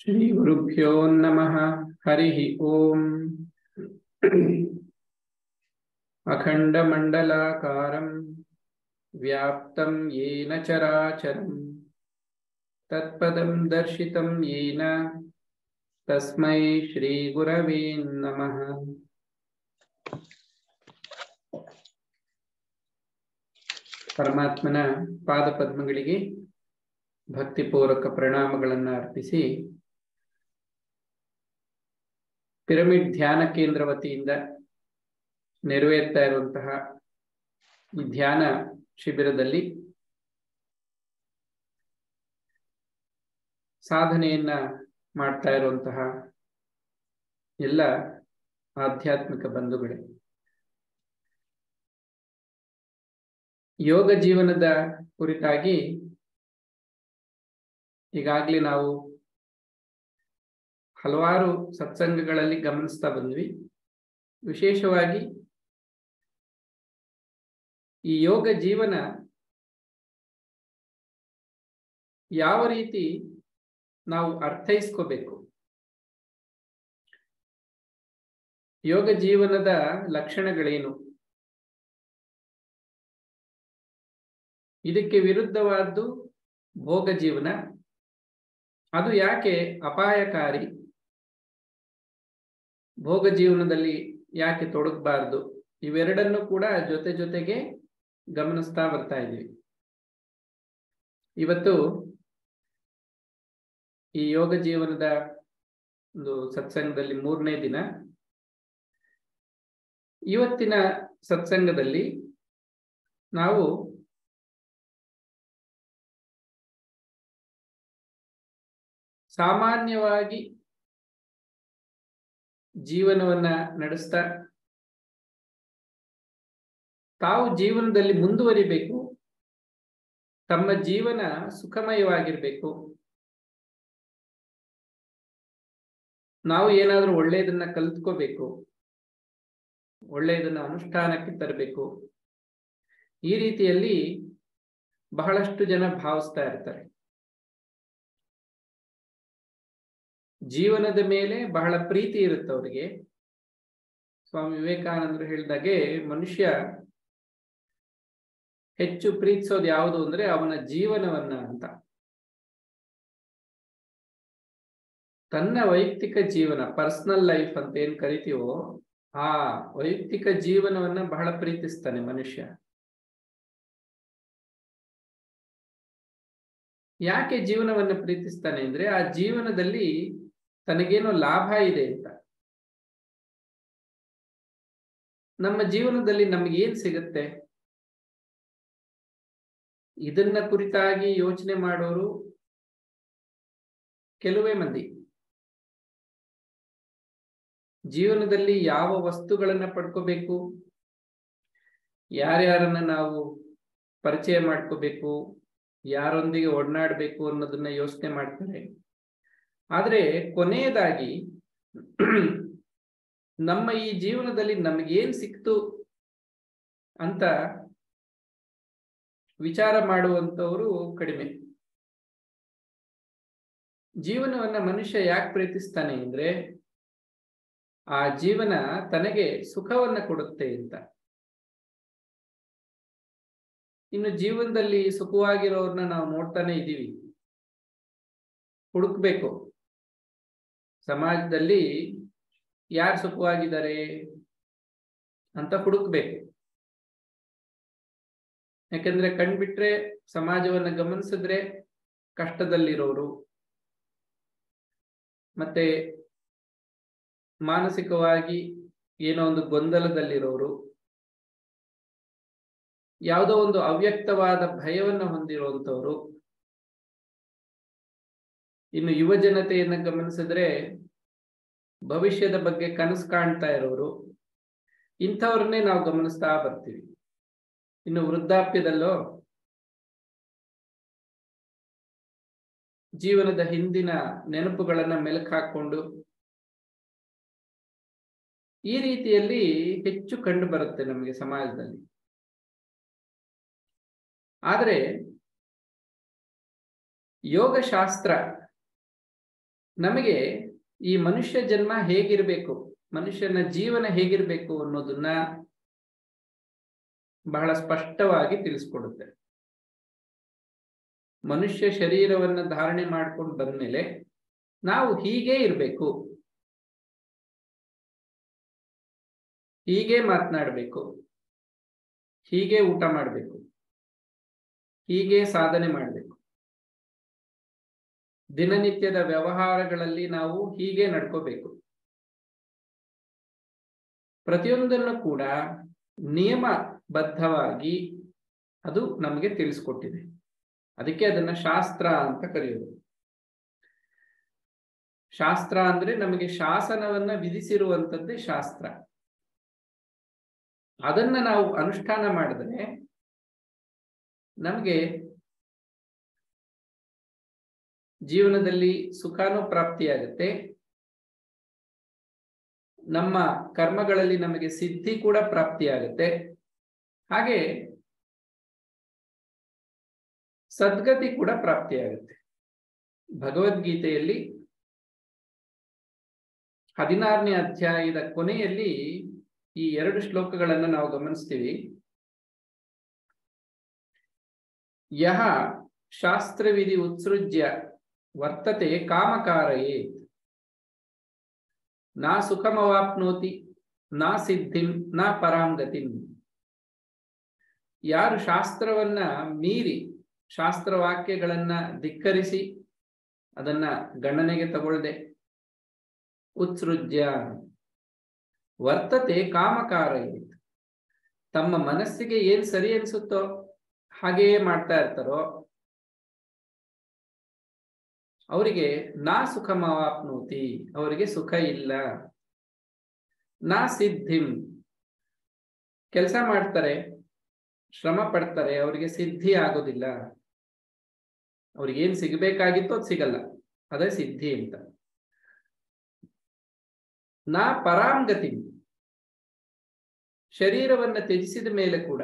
श्रीगुरुभ्यो नमः हरिः ओम् अखण्डमण्डलाकारं व्याप्तं येन चराचरं तत्पदं दर्शितं येन तस्मै श्रीगुरवे नमः ಪರಮಾತ್ಮನ ಪಾದ ಪದ್ಮಗಳಿಗೆ ಭಕ್ತಿಪೂರ್ವಕ ಪ್ರಣಾಮಗಳನ್ನು ಅರ್ಪಿಸಿ ಪಿರಮಿಡ್ ಧ್ಯಾನ ಕೇಂದ್ರ ವತಿಯಿಂದ ನೆರವೇರ್ತಾ ಇರುವಂತಹ ಈ ಧ್ಯಾನ ಶಿಬಿರದಲ್ಲಿ ಸಾಧನೆಯನ್ನ ಮಾಡ್ತಾ ಇರುವಂತಹ ಎಲ್ಲ ಆಧ್ಯಾತ್ಮಿಕ ಬಂಧುಗಳೇ. ಯೋಗ ಜೀವನದ ಕುರಿತಾಗಿ ಈಗಾಗಲೇ ನಾವು ಹಲವಾರು ಸತ್ಸಂಗಗಳಲ್ಲಿ ಗಮನಿಸ್ತಾ ಬಂದ್ವಿ. ವಿಶೇಷವಾಗಿ ಈ ಯೋಗ ಜೀವನ ಯಾವ ರೀತಿ ನಾವು ಅರ್ಥೈಸ್ಕೋಬೇಕು? ಯೋಗ ಜೀವನದ ಲಕ್ಷಣಗಳೇನು? ಇದಕ್ಕೆ ವಿರುದ್ಧವಾದ್ದು ಭೋಗ ಜೀವನ. ಅದು ಯಾಕೆ ಅಪಾಯಕಾರಿ? ಭೋಗ ಜೀವನದಲ್ಲಿ ಯಾಕೆ ತೊಡಗಬಾರ್ದು? ಇವೆರಡನ್ನು ಕೂಡ ಜೊತೆ ಜೊತೆಗೆ ಗಮನಿಸ್ತಾ ಬರ್ತಾ ಇದ್ದೀವಿ. ಇವತ್ತು ಈ ಯೋಗ ಜೀವನದ ಒಂದು ಸತ್ಸಂಗದಲ್ಲಿ ಮೂರನೇ ದಿನ. ಇವತ್ತಿನ ಸತ್ಸಂಗದಲ್ಲಿ ನಾವು ಸಾಮಾನ್ಯವಾಗಿ ಜೀವನವನ್ನ ನಡೆಸ್ತಾ ತಾವು ಜೀವನದಲ್ಲಿ ಮುಂದುವರಿಬೇಕು. ತಮ್ಮ ಜೀವನ ಸುಖಮಯವಾಗಿರ್ಬೇಕು. ನಾವು ಏನಾದ್ರೂ ಒಳ್ಳೆಯದನ್ನ ಕಲ್ತ್ಕೋಬೇಕು. ಒಳ್ಳೆಯದನ್ನ ಅನುಷ್ಠಾನಕ್ಕೆ ತರಬೇಕು. ಈ ರೀತಿಯಲ್ಲಿ ಬಹಳಷ್ಟು ಜನ ಭಾವಿಸ್ತಾ ಇರ್ತಾರೆ. ಜೀವನದ ಮೇಲೆ ಬಹಳ ಪ್ರೀತಿ ಇರುತ್ತೆ ಅವರಿಗೆ. ಸ್ವಾಮಿ ವಿವೇಕಾನಂದರು ಹೇಳಿದಾಗೆ ಮನುಷ್ಯ ಹೆಚ್ಚು ಪ್ರೀತಿಸೋದು ಯಾವುದು ಅಂದ್ರೆ ಅವನ ಜೀವನವನ್ನ ಅಂತ. ತನ್ನ ವೈಯಕ್ತಿಕ ಜೀವನ, ಪರ್ಸನಲ್ ಲೈಫ್ ಅಂತ ಏನ್ ಕರಿತೀವೋ ಆ ವೈಯಕ್ತಿಕ ಜೀವನವನ್ನ ಬಹಳ ಪ್ರೀತಿಸ್ತಾನೆ ಮನುಷ್ಯ. ಯಾಕೆ ಜೀವನವನ್ನ ಪ್ರೀತಿಸ್ತಾನೆ ಅಂದ್ರೆ ಆ ಜೀವನದಲ್ಲಿ ತನಗೇನೋ ಲಾಭ ಇದೆ ಅಂತ. ನಮ್ಮ ಜೀವನದಲ್ಲಿ ನಮ್ಗೆ ಏನ್ ಸಿಗುತ್ತೆ? ಇದನ್ನ ಕುರಿತಾಗಿ ಯೋಚನೆ ಮಾಡೋರು ಕೆಲವೇ ಮಂದಿ. ಜೀವನದಲ್ಲಿ ಯಾವ ವಸ್ತುಗಳನ್ನ ಪಡ್ಕೋಬೇಕು? ಯಾರ್ಯಾರನ್ನ ನಾವು ಪರಿಚಯ ಮಾಡ್ಕೋಬೇಕು? ಯಾರೊಂದಿಗೆ ಒಡನಾಡ್ಬೇಕು ಅನ್ನೋದನ್ನ ಯೋಚನೆ ಮಾಡ್ತಾರೆ. ಆದ್ರೆ ಕೊನೆಯದಾಗಿ ನಮ್ಮ ಈ ಜೀವನದಲ್ಲಿ ನಮಗೇನ್ ಸಿಕ್ತು ಅಂತ ವಿಚಾರ ಮಾಡುವಂಥವರು ಕಡಿಮೆ. ಜೀವನವನ್ನ ಮನುಷ್ಯ ಯಾಕೆ ಪ್ರೀತಿಸ್ತಾನೆ ಅಂದ್ರೆ ಆ ಜೀವನ ತನಗೆ ಸುಖವನ್ನ ಕೊಡುತ್ತೆ ಅಂತ. ಇನ್ನು ಜೀವನದಲ್ಲಿ ಸುಖವಾಗಿರೋರ್ನ ನಾವು ನೋಡ್ತಾನೆ ಇದ್ದೀವಿ ಹುಡುಕ್ಬೇಕು. ಸಮಾಜದಲ್ಲಿ ಯಾರು ಸುಖವಾಗಿದ್ದಾರೆ ಅಂತ ಹುಡುಕ್ಬೇಕು. ಯಾಕಂದ್ರೆ ಕಣ್ಬಿಟ್ರೆ ಸಮಾಜವನ್ನ ಗಮನಿಸಿದ್ರೆ ಕಷ್ಟದಲ್ಲಿರೋರು, ಮತ್ತೆ ಮಾನಸಿಕವಾಗಿ ಏನೋ ಒಂದು ಗೊಂದಲದಲ್ಲಿರೋರು, ಯಾವುದೋ ಒಂದು ಅವ್ಯಕ್ತವಾದ ಭಯವನ್ನ ಹೊಂದಿರುವಂತವ್ರು ಇನ್ನು ಯುವ ಜನತೆಯನ್ನ ಗಮನಿಸಿದ್ರೆ ಭವಿಷ್ಯದ ಬಗ್ಗೆ ಕನಸು ಕಾಣ್ತಾ ಇರೋರು, ಇಂಥವ್ರನ್ನೇ ನಾವು ಗಮನಿಸ್ತಾ ಬರ್ತೀವಿ. ಇನ್ನು ವೃದ್ಧಾಪ್ಯದಲ್ಲೋ, ಜೀವನದ ಹಿಂದಿನ ನೆನಪುಗಳನ್ನ ಮೆಲುಕು ಹಾಕೊಂಡು ಈ ರೀತಿಯಲ್ಲಿ ಹೆಚ್ಚು ಕಂಡು ಬರುತ್ತೆ ನಮಗೆ ಸಮಾಜದಲ್ಲಿ. ಆದರೆ ಯೋಗಶಾಸ್ತ್ರ ನಮಗೆ ಈ ಮನುಷ್ಯ ಜನ್ಮ ಹೇಗಿರಬೇಕು? ಮನುಷ್ಯನ ಜೀವನ ಹೇಗಿರಬೇಕು ಅನ್ನೋದನ್ನ ಬಹಳ ಸ್ಪಷ್ಟವಾಗಿ ತಿಳಿಸ್ಕೊಡುತ್ತೆ. ಮನುಷ್ಯ ಶರೀರವನ್ನ ಧಾರಣೆ ಮಾಡ್ಕೊಂಡು ಬಂದ್ಮೇಲೆ ನಾವು ಹೀಗೆ ಇರಬೇಕು. ಹೀಗೆ ಮಾತನಾಡಬೇಕು. ಹೀಗೆ ಊಟ ಮಾಡಬೇಕು. ಹೀಗೆ ಸಾಧನೆ ಮಾಡಬೇಕು. ದಿನನಿತ್ಯದ ವ್ಯವಹಾರಗಳಲ್ಲಿ ನಾವು ಹೀಗೆ ನಡ್ಕೋಬೇಕು. ಪ್ರತಿಯೊಂದನ್ನು ಕೂಡ ನಿಯಮಬದ್ಧವಾಗಿ ಅದು ನಮಗೆ ತಿಳಿಸ್ಕೊಟ್ಟಿದೆ. ಅದಕ್ಕೆ ಅದನ್ನ ಶಾಸ್ತ್ರ ಅಂತ ಕರೆಯೋದು. ಶಾಸ್ತ್ರ ಅಂದ್ರೆ ನಮಗೆ ಶಾಸನವನ್ನ ವಿಧಿಸಿರುವಂತದ್ದೇ ಶಾಸ್ತ್ರ. ಅದನ್ನ ನಾವು ಅನುಷ್ಠಾನ ಮಾಡಿದ್ರೆ ನಮಗೆ ಜೀವನದಲ್ಲಿ ಸುಖಾನು ಪ್ರಾಪ್ತಿಯಾಗುತ್ತೆ ನಮ್ಮ ಕರ್ಮಗಳಲ್ಲಿ ನಮಗೆ ಸಿದ್ಧಿ ಕೂಡ ಪ್ರಾಪ್ತಿಯಾಗುತ್ತೆ. ಹಾಗೆ ಸದ್ಗತಿ ಕೂಡ ಪ್ರಾಪ್ತಿಯಾಗುತ್ತೆ. ಭಗವದ್ಗೀತೆಯಲ್ಲಿ ಹದಿನಾರನೇ ಅಧ್ಯಾಯದ ಕೊನೆಯಲ್ಲಿ ಈ ಎರಡು ಶ್ಲೋಕಗಳನ್ನು ನಾವು ಗಮನಿಸ್ತೀವಿ. ಯಹ ಶಾಸ್ತ್ರವಿಧಿ ಉತ್ಸೃಜ್ಯ ವರ್ತತೆ ಕಾಮಕಾರಯೇ. ನಾ ಸುಖಮವಾಪ್ನೋತಿ, ನಾ ಸಿದ್ಧಿಂ, ನಾ ಪರಾಂಗತಿಂ. ಯಾರು ಶಾಸ್ತ್ರವನ್ನ ಮೀರಿ, ಶಾಸ್ತ್ರವಾಕ್ಯಗಳನ್ನ ಧಿಕ್ಕರಿಸಿ, ಅದನ್ನ ಗಣನೆಗೆ ತಗೊಳ್ದೆ. ಉತ್ಸೃಜ್ಯ. ವರ್ತತೆ ಕಾಮಕಾರಯೇ. ತಮ್ಮ ಮನಸ್ಸಿಗೆ ಏನ್ ಸರಿ ಅನ್ಸುತ್ತೋ, ಹಾಗೆಯೇ ಮಾಡ್ತಾ ಇರ್ತಾರೋ ಅವರಿಗೆ, ನಾ ಸುಖಮಾಪ್ನೋತಿ, ಅವರಿಗೆ ಸುಖ ಇಲ್ಲ. ನಾ ಸಿದ್ಧಿಂ. ಕೆಲಸ ಮಾಡ್ತಾರೆ, ಶ್ರಮ ಪಡ್ತಾರೆ, ಅವರಿಗೆ ಸಿದ್ಧಿ ಆಗೋದಿಲ್ಲ. ಅವ್ರಿಗೇನ್ ಸಿಗಬೇಕಾಗಿತ್ತು ಅದು ಸಿಗಲ್ಲ. ಅದೇ ಸಿದ್ಧಿ ಅಂತ. ನಾ ಪರಾಂಗತಿ. ಶರೀರವನ್ನ ತ್ಯಜಿಸಿದ ಮೇಲೆ ಕೂಡ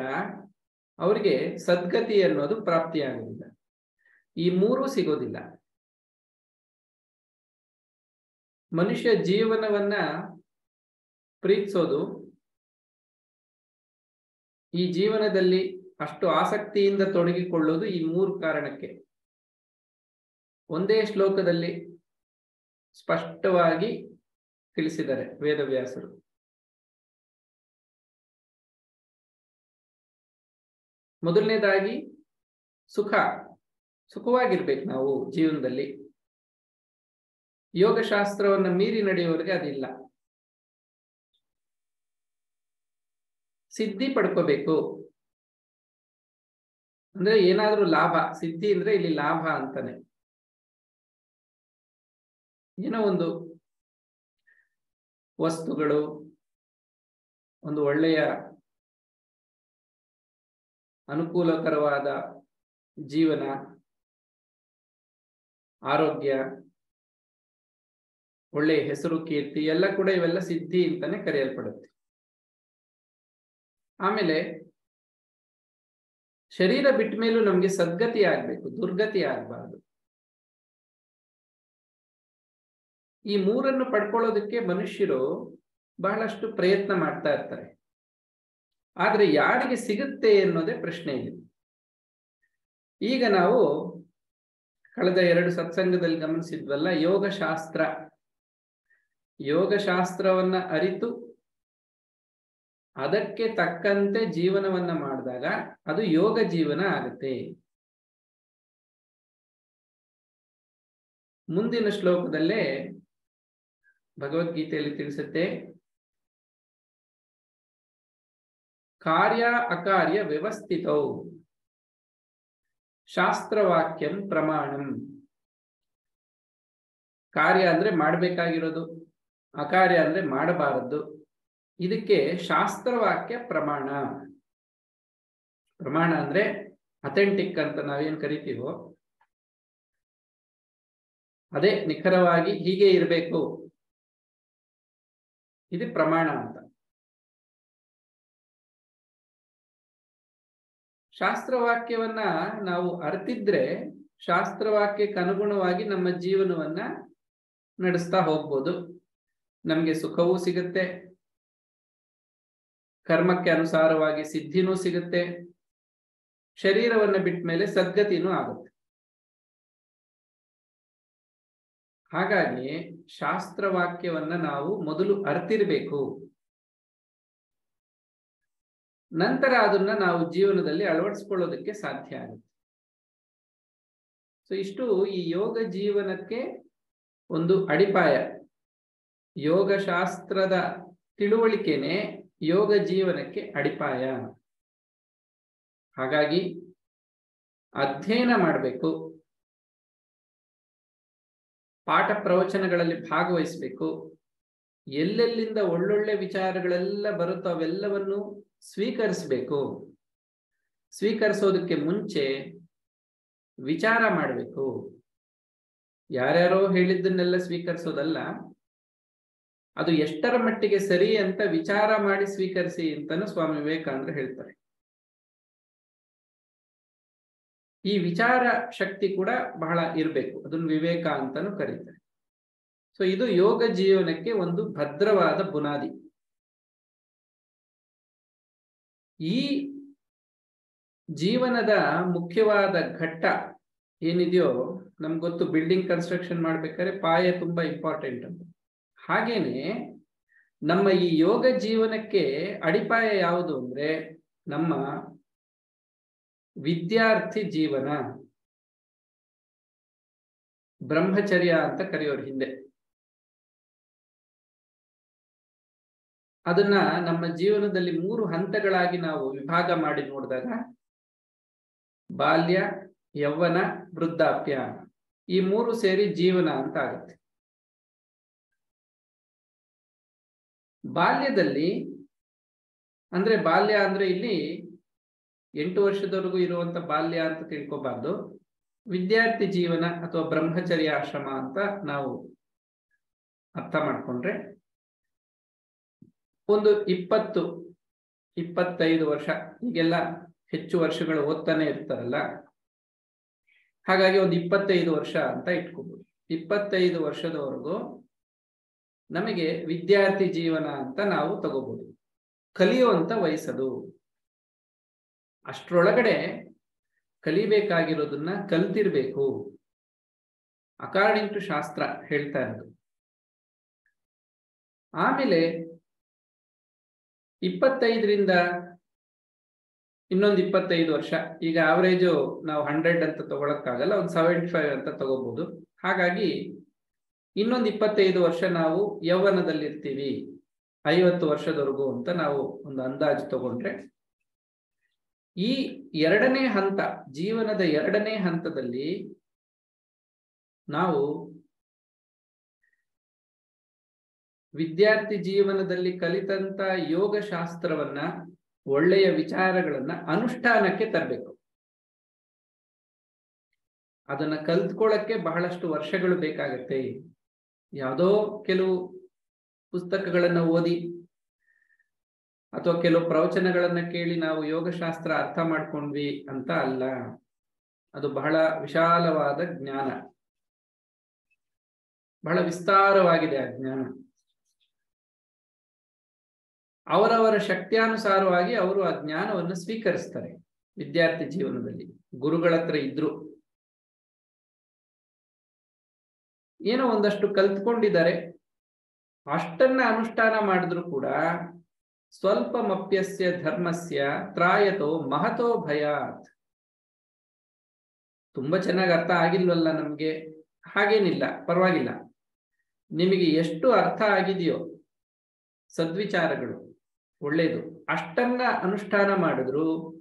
ಅವರಿಗೆ ಸದ್ಗತಿ ಅನ್ನೋದು ಪ್ರಾಪ್ತಿಯಾಗುವುದಿಲ್ಲ. ಈ ಮೂರೂ ಸಿಗೋದಿಲ್ಲ. ಮನುಷ್ಯ ಜೀವನವನ್ನ ಪ್ರೀತಿಸೋದು, ಈ ಜೀವನದಲ್ಲಿ ಅಷ್ಟು ಆಸಕ್ತಿಯಿಂದ ತೊಡಗಿಕೊಳ್ಳೋದು ಈ ಮೂರು ಕಾರಣಕ್ಕೆ. ಒಂದೇ ಶ್ಲೋಕದಲ್ಲಿ ಸ್ಪಷ್ಟವಾಗಿ ತಿಳಿಸಿದ್ದಾರೆ ವೇದವ್ಯಾಸರು. ಮೊದಲನೇದಾಗಿ ಸುಖ, ಸುಖವಾಗಿರ್ಬೇಕು ನಾವು ಜೀವನದಲ್ಲಿ. ಯೋಗಶಾಸ್ತ್ರವನ್ನು ಮೀರಿ ನಡೆಯುವವರಿಗೆ ಅದಿಲ್ಲ. ಸಿದ್ಧಿ ಪಡ್ಕೋಬೇಕು. ಅಂದ್ರೆ ಏನಾದ್ರೂ ಲಾಭ, ಸಿದ್ಧಿ ಅಂದ್ರೆ ಇಲ್ಲಿ ಲಾಭ ಅಂತಾನೆ. ಏನೋ ಒಂದು ವಸ್ತುಗಳು, ಒಂದು ಒಳ್ಳೆಯ ಅನುಕೂಲಕರವಾದ ಜೀವನ, ಆರೋಗ್ಯ ಒಳ್ಳೆಯ ಹೆಸರು, ಕೀರ್ತಿ ಎಲ್ಲ ಕೂಡ ಇವೆಲ್ಲ ಸಿದ್ಧಿ ಅಂತಾನೆ ಕರೆಯಲ್ಪಡುತ್ತೆ. ಆಮೇಲೆ ಶರೀರ ಬಿಟ್ಟ ಮೇಲೂ ನಮ್ಗೆ ಸದ್ಗತಿ ಆಗ್ಬೇಕು, ದುರ್ಗತಿ ಆಗ್ಬಾರ್ದು. ಈ ಮೂರನ್ನು ಪಡ್ಕೊಳ್ಳೋದಕ್ಕೆ ಮನುಷ್ಯರು ಬಹಳಷ್ಟು ಪ್ರಯತ್ನ ಮಾಡ್ತಾ ಇರ್ತಾರೆ. ಆದ್ರೆ ಯಾರಿಗೆ ಸಿಗುತ್ತೆ ಅನ್ನೋದೇ ಪ್ರಶ್ನೆ ಇದೆ. ಈಗ ನಾವು ಕಳೆದ ಎರಡು ಸತ್ಸಂಗದಲ್ಲಿ ಗಮನಿಸಿದ್ವಲ್ಲ ಯೋಗಶಾಸ್ತ್ರ. ಯೋಗಶಾಸ್ತ್ರವನ್ನ ಅರಿತು ಅದಕ್ಕೆ ತಕ್ಕಂತೆ ಜೀವನವನ್ನ ಮಾಡಿದಾಗ ಅದು ಯೋಗ ಜೀವನ ಆಗುತ್ತೆ. ಮುಂದಿನ ಶ್ಲೋಕದಲ್ಲೇ ಭಗವದ್ಗೀತೆಯಲ್ಲಿ ತಿಳಿಸುತ್ತೆ, ಕಾರ್ಯ ಅಕಾರ್ಯ ವ್ಯವಸ್ಥಿತೌ, ಶಾಸ್ತ್ರವಾಕ್ಯಂ ಪ್ರಮಾಣಂ. ಕಾರ್ಯ ಅಂದ್ರೆ ಮಾಡಬೇಕಾಗಿರೋದು. ಅಕಾರ್ಯ ಅಂದ್ರೆ ಮಾಡಬಾರದು. ಇದಕ್ಕೆ ಶಾಸ್ತ್ರವಾಕ್ಯ ಪ್ರಮಾಣ. ಪ್ರಮಾಣ ಅಂದ್ರೆ ಅಥೆಂಟಿಕ್ ಅಂತ ನಾವೇನ್ ಕರಿತೀವೋ, ಅದೇ ನಿಖರವಾಗಿ ಹೀಗೆ ಇರಬೇಕು. ಇದು ಪ್ರಮಾಣ ಅಂತ. ಶಾಸ್ತ್ರವಾಕ್ಯವನ್ನ ನಾವು ಅರ್ತಿದ್ರೆ ಶಾಸ್ತ್ರವಾಕ್ಯಕ್ಕೆ ಅನುಗುಣವಾಗಿ ನಮ್ಮ ಜೀವನವನ್ನ ನಡೆಸ್ತಾ ಹೋಗ್ಬೋದು. ನಮಗೆ ಸುಖವೂ ಸಿಗುತ್ತೆ. ಕರ್ಮಕ್ಕೆ ಅನುಸಾರವಾಗಿ ಸಿದ್ಧಿನೂ ಸಿಗುತ್ತೆ. ಶರೀರವನ್ನು ಬಿಟ್ಟ ಮೇಲೆ ಸದ್ಗತಿನೂ ಆಗುತ್ತೆ. ಹಾಗಾಗಿ ಶಾಸ್ತ್ರವಾಕ್ಯವನ್ನ ನಾವು ಮೊದಲು ಅರ್ತಿರ್ಬೇಕು. ನಂತರ ಅದನ್ನ ನಾವು ಜೀವನದಲ್ಲಿ ಅಳವಡಿಸ್ಕೊಳ್ಳೋದಕ್ಕೆ ಸಾಧ್ಯ ಆಗುತ್ತೆ. ಸೊ ಇಷ್ಟು ಈ ಯೋಗ ಜೀವನಕ್ಕೆ ಒಂದು ಅಡಿಪಾಯ. ಯೋಗ ಶಾಸ್ತ್ರದ ತಿಳುವಳಿಕೆನೆ ಯೋಗ ಜೀವನಕ್ಕೆ ಅಡಿಪಾಯ. ಹಾಗಾಗಿ ಅಧ್ಯಯನ ಮಾಡಬೇಕು. ಪಾಠ ಪ್ರವಚನಗಳಲ್ಲಿ ಭಾಗವಹಿಸಬೇಕು. ಎಲ್ಲೆಲ್ಲಿಂದ ಒಳ್ಳೊಳ್ಳೆ ವಿಚಾರಗಳೆಲ್ಲ ಬರುತ್ತೋ ಅವೆಲ್ಲವನ್ನು ಸ್ವೀಕರಿಸಬೇಕು. ಸ್ವೀಕರಿಸೋದಕ್ಕೆ ಮುಂಚೆ ವಿಚಾರ ಮಾಡಬೇಕು. ಯಾರ್ಯಾರೋ ಹೇಳಿದ್ದನ್ನೆಲ್ಲ ಸ್ವೀಕರಿಸೋದಲ್ಲ ಅದು ಎಷ್ಟರ ಮಟ್ಟಿಗೆ ಸರಿ ಅಂತ ವಿಚಾರ ಮಾಡಿ ಸ್ವೀಕರಿಸಿ ಅಂತಾನು ಸ್ವಾಮಿ ವಿವೇಕಾನಂದರು ಹೇಳ್ತಾರೆ. ಈ ವಿಚಾರ ಶಕ್ತಿ ಕೂಡ ಬಹಳ ಇರಬೇಕು, ಅದನ್ನು ವಿವೇಕ ಅಂತಾನು ಕರೀತಾರೆ. ಸೊ ಇದು ಯೋಗ ಜೀವನಕ್ಕೆ ಒಂದು ಭದ್ರವಾದ ಬುನಾದಿ. ಈ ಜೀವನದ ಮುಖ್ಯವಾದ ಘಟ್ಟ ಏನಿದೆಯೋ ನಮ್ಗೊತ್ತು ಬಿಲ್ಡಿಂಗ್ ಕನ್ಸ್ಟ್ರಕ್ಷನ್ ಮಾಡ್ಬೇಕಾದ್ರೆ ಪಾಯ ತುಂಬಾ ಇಂಪಾರ್ಟೆಂಟ್ ಅಂತ. ಹಾಗೇನೆ ನಮ್ಮ ಈ ಯೋಗ ಜೀವನಕ್ಕೆ ಅಡಿಪಾಯ ಯಾವುದು ಅಂದ್ರೆ ನಮ್ಮ ವಿದ್ಯಾರ್ಥಿ ಜೀವನ. ಬ್ರಹ್ಮಚರ್ಯ ಅಂತ ಕರೆಯೋರು ಹಿಂದೆ. ಅದನ್ನ ನಮ್ಮ ಜೀವನದಲ್ಲಿ ಮೂರು ಹಂತಗಳಾಗಿ ನಾವು ವಿಭಾಗ ಮಾಡಿ ನೋಡಿದಾಗ ಬಾಲ್ಯ, ಯೌವನ, ವೃದ್ಧಾಪ್ಯ ಈ ಮೂರು ಸೇರಿ ಜೀವನ ಅಂತ ಆಗುತ್ತೆ. ಬಾಲ್ಯದಲ್ಲಿ, ಅಂದ್ರೆ ಬಾಲ್ಯ ಅಂದ್ರೆ ಇಲ್ಲಿ ಎಂಟು ವರ್ಷದವರೆಗೂ ಇರುವಂತ ಬಾಲ್ಯ ಅಂತ ತಿಳ್ಕೊಬಾರ್ದು. ವಿದ್ಯಾರ್ಥಿ ಜೀವನ ಅಥವಾ ಬ್ರಹ್ಮಚರ್ಯ ಆಶ್ರಮ ಅಂತ ನಾವು ಅರ್ಥ ಮಾಡ್ಕೊಂಡ್ರೆ ಒಂದು ಇಪ್ಪತ್ತು, ಇಪ್ಪತ್ತೈದು ವರ್ಷ, ಈಗೆಲ್ಲ ಹೆಚ್ಚು ವರ್ಷಗಳು ಓದ್ತಾನೆ ಇರ್ತಾರಲ್ಲ? ಹಾಗಾಗಿ ಒಂದು ಇಪ್ಪತ್ತೈದು ವರ್ಷ ಅಂತ ಇಟ್ಕೋಬಹುದು ಇಪ್ಪತ್ತೈದು ವರ್ಷದವರೆಗೂ ನಮಗೆ ವಿದ್ಯಾರ್ಥಿ ಜೀವನ ಅಂತ ನಾವು ತಗೋಬಹುದು ಕಲಿಯುವಂತ ವಯಸ್ಸದು. ಅಷ್ಟರೊಳಗಡೆ ಕಲಿಬೇಕಾಗಿರೋದನ್ನ ಕಲ್ತಿರ್ಬೇಕು. ಅಕಾರ್ಡಿಂಗ್ ಟು ಶಾಸ್ತ್ರ ಹೇಳ್ತಾ ಇರೋದು. ಆಮೇಲೆ ಇಪ್ಪತ್ತೈದರಿಂದ ಇನ್ನೊಂದು ಇಪ್ಪತ್ತೈದು ವರ್ಷ, ಈಗ ಆವರೇಜು ನಾವು ಹಂಡ್ರೆಡ್ ಅಂತ ತಗೊಳಕ್ಕಾಗಲ್ಲ, ಒಂದು ಸೆವೆಂಟಿ ಫೈವ್ ಅಂತ ತಗೋಬಹುದು ಹಾಗಾಗಿ ಇನ್ನೊಂದು ಇಪ್ಪತ್ತೈದು ವರ್ಷ ನಾವು ಯೌವನದಲ್ಲಿರ್ತೀವಿ. ಐವತ್ತು ವರ್ಷದವರೆಗೂ ಅಂತ ನಾವು ಒಂದು ಅಂದಾಜು ತಗೊಂಡ್ರೆ, ಈ ಎರಡನೇ ಹಂತ, ಜೀವನದ ಎರಡನೇ ಹಂತದಲ್ಲಿ ನಾವು ವಿದ್ಯಾರ್ಥಿ ಜೀವನದಲ್ಲಿ ಕಲಿತಂತ ಯೋಗ ಶಾಸ್ತ್ರವನ್ನ ಒಳ್ಳೆಯ ವಿಚಾರಗಳನ್ನ ಅನುಷ್ಠಾನಕ್ಕೆ ತರಬೇಕು. ಅದನ್ನ ಕಲ್ತ್ಕೊಳ್ಳಕ್ಕೆ ಬಹಳಷ್ಟು ವರ್ಷಗಳು ಬೇಕಾಗತ್ತೆ. ಯಾವುದೋ ಕೆಲವು ಪುಸ್ತಕಗಳನ್ನು ಓದಿ ಅಥವಾ ಕೆಲವು ಪ್ರವಚನಗಳನ್ನ ಕೇಳಿ ನಾವು ಯೋಗಶಾಸ್ತ್ರ ಅರ್ಥ ಮಾಡ್ಕೊಂಡ್ವಿ ಅಂತ ಅಲ್ಲ, ಅದು ಬಹಳ ವಿಶಾಲವಾದ ಜ್ಞಾನ. ಬಹಳ ವಿಸ್ತಾರವಾಗಿದೆ ಆ ಜ್ಞಾನ. ಅವರವರ ಶಕ್ತಿಯಾನುಸಾರವಾಗಿ ಅವರು ಆ ಜ್ಞಾನವನ್ನು ಸ್ವೀಕರಿಸ್ತಾರೆ ವಿದ್ಯಾರ್ಥಿ ಜೀವನದಲ್ಲಿ. ಗುರುಗಳ ಹತ್ರ ಇದ್ರು. ಏನೋ ಒಂದಷ್ಟು ಕಲ್ತ್ಕೊಂಡಿದ್ದಾರೆ. ಅಷ್ಟನ್ನ ಅನುಷ್ಠಾನ ಮಾಡಿದ್ರು ಕೂಡ ಸ್ವಲ್ಪ ಮಪ್ಯಸ್ಯ ಧರ್ಮಸ್ಯ ತ್ರಾಯತೋ ಮಹತೋ ಭಯಾತ್. ತುಂಬಾ ಚೆನ್ನಾಗಿ ಅರ್ಥ ಆಗಿಲ್ವಲ್ಲ ನಮ್ಗೆ? ಹಾಗೇನಿಲ್ಲ, ಪರವಾಗಿಲ್ಲ. ನಿಮಗೆ ಎಷ್ಟು ಅರ್ಥ ಆಗಿದೆಯೋ ಸದ್ವಿಚಾರಗಳು ಒಳ್ಳೆಯದು ಅಷ್ಟನ್ನ ಅನುಷ್ಠಾನ ಮಾಡಿದ್ರು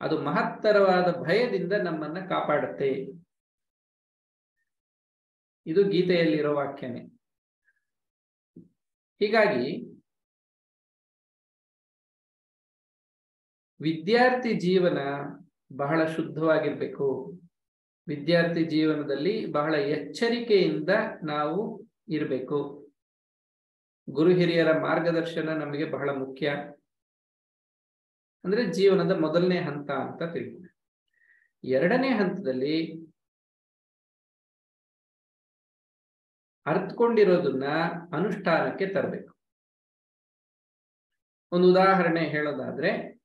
ಅದು ಮಹತ್ತರವಾದ ಭಯದಿಂದ ನಮ್ಮನ್ನ ಕಾಪಾಡುತ್ತೆ. ಇದು ಗೀತೆಯಲ್ಲಿರೋ ವಾಕ್ಯನೇ. ಹೀಗಾಗಿ, ವಿದ್ಯಾರ್ಥಿ ಜೀವನ ಬಹಳ ಶುದ್ಧವಾಗಿರ್ಬೇಕು. ವಿದ್ಯಾರ್ಥಿ ಜೀವನದಲ್ಲಿ ಬಹಳ ಎಚ್ಚರಿಕೆಯಿಂದ ನಾವು ಇರಬೇಕು. ಗುರು ಹಿರಿಯರ ಮಾರ್ಗದರ್ಶನ ನಮಗೆ ಬಹಳ ಮುಖ್ಯ. ಅಂದ್ರೆ ಜೀವನದ ಮೊದಲನೇ ಹಂತ ಅಂತ ತಿಳ್ಕೊ ಎರಡನೇ ಹಂತದಲ್ಲಿ ಅರ್ಥಕೊಂಡಿರೋದನ್ನ ಅನುಷ್ಠಾನಕ್ಕೆ ತರಬೇಕು. ಒಂದು ಉದಾಹರಣೆ ಹೇಳೋದಾದ್ರೆ,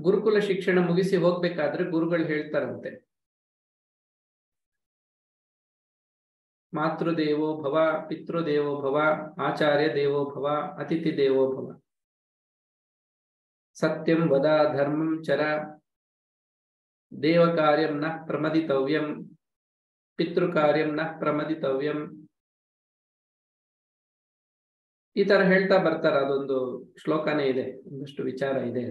ಗುರುಕುಲ ಶಿಕ್ಷಣ ಮುಗಿಸಿ ಹೋಗ್ಬೇಕಾದ್ರೆ ಗುರುಗಳು ಹೇಳ್ತಾರಂತೆ. ಮಾತೃದೇವೋ ಭವ, ಪಿತೃದೇವೋ ಭವ, ಆಚಾರ್ಯ ದೇವೋ ಭವ, ಅತಿಥಿ ದೇವೋ ಭವ. ಸತ್ಯಂ ವದ ಧರ್ಮಂ ಚರ ದೇವ ಕಾರ್ಯಂ ನ ಪ್ರಮದಿತವ್ಯಂ. ಪಿತೃ ಕಾರ್ಯಂ ನ ಪ್ರಮದಿತವ್ಯಂ. ಈ ತರ ಹೇಳ್ತಾ ಬರ್ತಾರ, ಅದೊಂದು ಶ್ಲೋಕನೇ ಇದೆ, ಒಂದಷ್ಟು ವಿಚಾರ ಇದೆ.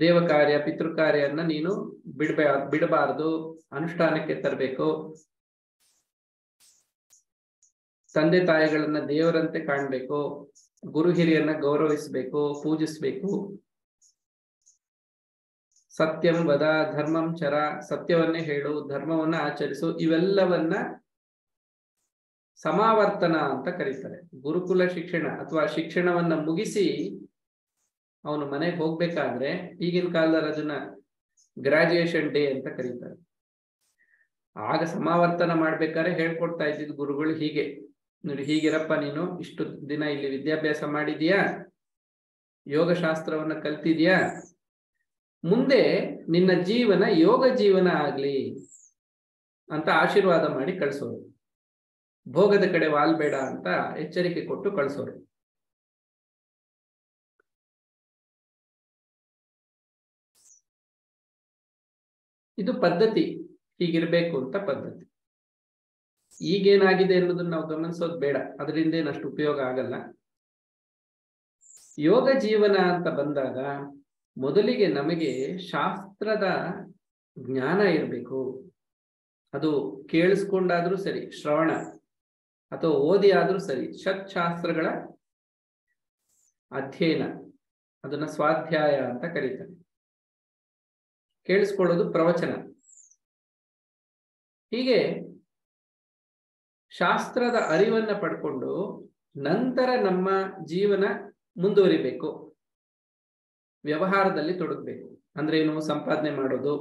ದೇವ ಕಾರ್ಯ ಪಿತೃ ಕಾರ್ಯನ್ನ ನೀನು ಬಿಡ್ಬೇ, ಬಿಡಬಾರದು, ಅನುಷ್ಠಾನಕ್ಕೆ ತರಬೇಕು. ತಂದೆ ತಾಯಿಗಳನ್ನ ದೇವರಂತೆ ಕಾಣ್ಬೇಕು. ಗುರು ಹಿರಿಯನ್ನ ಗೌರವಿಸಬೇಕು, ಪೂಜಿಸ್ಬೇಕು. ಸತ್ಯಂ ವದ, ಧರ್ಮಂ ಚರ, ಸತ್ಯವನ್ನೇ ಹೇಳು, ಧರ್ಮವನ್ನ ಆಚರಿಸು, ಇವೆಲ್ಲವನ್ನ ಸಮಾವರ್ತನ ಅಂತ ಕರೀತಾರೆ. ಗುರುಕುಲ ಶಿಕ್ಷಣ ಅಥವಾ ಶಿಕ್ಷಣವನ್ನ ಮುಗಿಸಿ ಅವನು ಮನೆಗೆ ಹೋಗ್ಬೇಕಾದ್ರೆ ಈಗಿನ ಕಾಲದಲ್ಲಿ ಅದನ್ನ ಗ್ರಾಜುಯೇಷನ್ ಡೇ ಅಂತ ಕರೀತಾರೆ. ಆಗ ಸಮಾವರ್ತನ ಮಾಡ್ಬೇಕಾದ್ರೆ ಹೇಳ್ಕೊಡ್ತಾ ಇದ್ದಿದ್ ಗುರುಗಳು ಹೀಗೆ, ನೋಡಿ ಹೀಗಿರಪ್ಪ ನೀನು, ಇಷ್ಟು ದಿನ ಇಲ್ಲಿ ವಿದ್ಯಾಭ್ಯಾಸ ಮಾಡಿದೀಯಾ? ಯೋಗಶಾಸ್ತ್ರವನ್ನ ಕಲ್ತಿದ್ಯಾ? ಮುಂದೆ ನಿನ್ನ ಜೀವನ ಯೋಗ ಜೀವನ ಆಗ್ಲಿ ಅಂತ ಆಶೀರ್ವಾದ ಮಾಡಿ ಕಳಿಸೋರು. ಭೋಗದ ಕಡೆ ವಾಲ್ಬೇಡ ಅಂತ ಎಚ್ಚರಿಕೆ ಕೊಟ್ಟು ಕಳಿಸೋರು. ಇದು ಪದ್ಧತಿ, ಹೀಗಿರ್ಬೇಕು ಅಂತ ಪದ್ಧತಿ. ಈಗೇನಾಗಿದೆ ಅನ್ನೋದನ್ನ ನಾವು ಗಮನಿಸೋದು ಬೇಡ, ಅದರಿಂದ ಏನಷ್ಟು ಉಪಯೋಗ ಆಗಲ್ಲ. ಯೋಗ ಜೀವನ ಅಂತ ಬಂದಾಗ ಮೊದಲಿಗೆ ನಮಗೆ ಶಾಸ್ತ್ರದ ಜ್ಞಾನ ಇರಬೇಕು. ಅದು ಕೇಳಿಸ್ಕೊಂಡಾದ್ರೂ ಸರಿ, ಶ್ರವಣ, ಅಥವಾ ಓದಿ ಆದ್ರೂ ಸರಿ ಶಾಸ್ತ್ರಗಳ ಅಧ್ಯಯನ, ಅದನ್ನ ಸ್ವಾಧ್ಯಾಯ ಅಂತ ಕರೀತಾರೆ. ಕೇಳಿಸ್ಕೊಳ್ಳೋದು ಪ್ರವಚನ. ಹೀಗೆ ಶಾಸ್ತ್ರದ ಅರಿವನ್ನ ಪಡ್ಕೊಂಡು ನಂತರ ನಮ್ಮ ಜೀವನ ಮುಂದುವರಿಬೇಕು. ವ್ಯವಹಾರದಲ್ಲಿ ತೊಡಗಬೇಕು. ಅಂದ್ರೆ ಏನು ಸಂಪಾದನೆ ಮಾಡೋದು,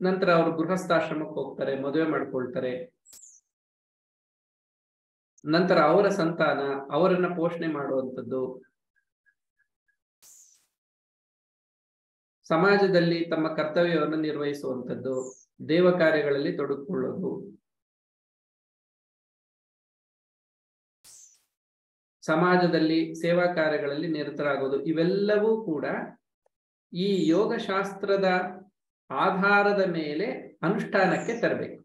ನಂತರ ಅವರು ಗೃಹಸ್ಥಾಶ್ರಮಕ್ಕೆ ಹೋಗ್ತಾರೆ, ಮದುವೆ ಮಾಡ್ಕೊಳ್ತಾರೆ. ನಂತರ ಅವರ ಸಂತಾನ, ಅವರನ್ನ ಪೋಷಣೆ ಮಾಡುವಂಥದ್ದು. ಸಮಾಜದಲ್ಲಿ ತಮ್ಮ ಕರ್ತವ್ಯವನ್ನು ನಿರ್ವಹಿಸುವಂಥದ್ದು, ದೇವ ಕಾರ್ಯಗಳಲ್ಲಿ ತೊಡಗಿಕೊಳ್ಳೋದು. ಸಮಾಜದಲ್ಲಿ ಸೇವಾ ಕಾರ್ಯಗಳಲ್ಲಿ ನಿರತರಾಗೋದು, ಇವೆಲ್ಲವೂ ಕೂಡ ಈ ಯೋಗಶಾಸ್ತ್ರದ ಆಧಾರದ ಮೇಲೆ ಅನುಷ್ಠಾನಕ್ಕೆ ತರಬೇಕು.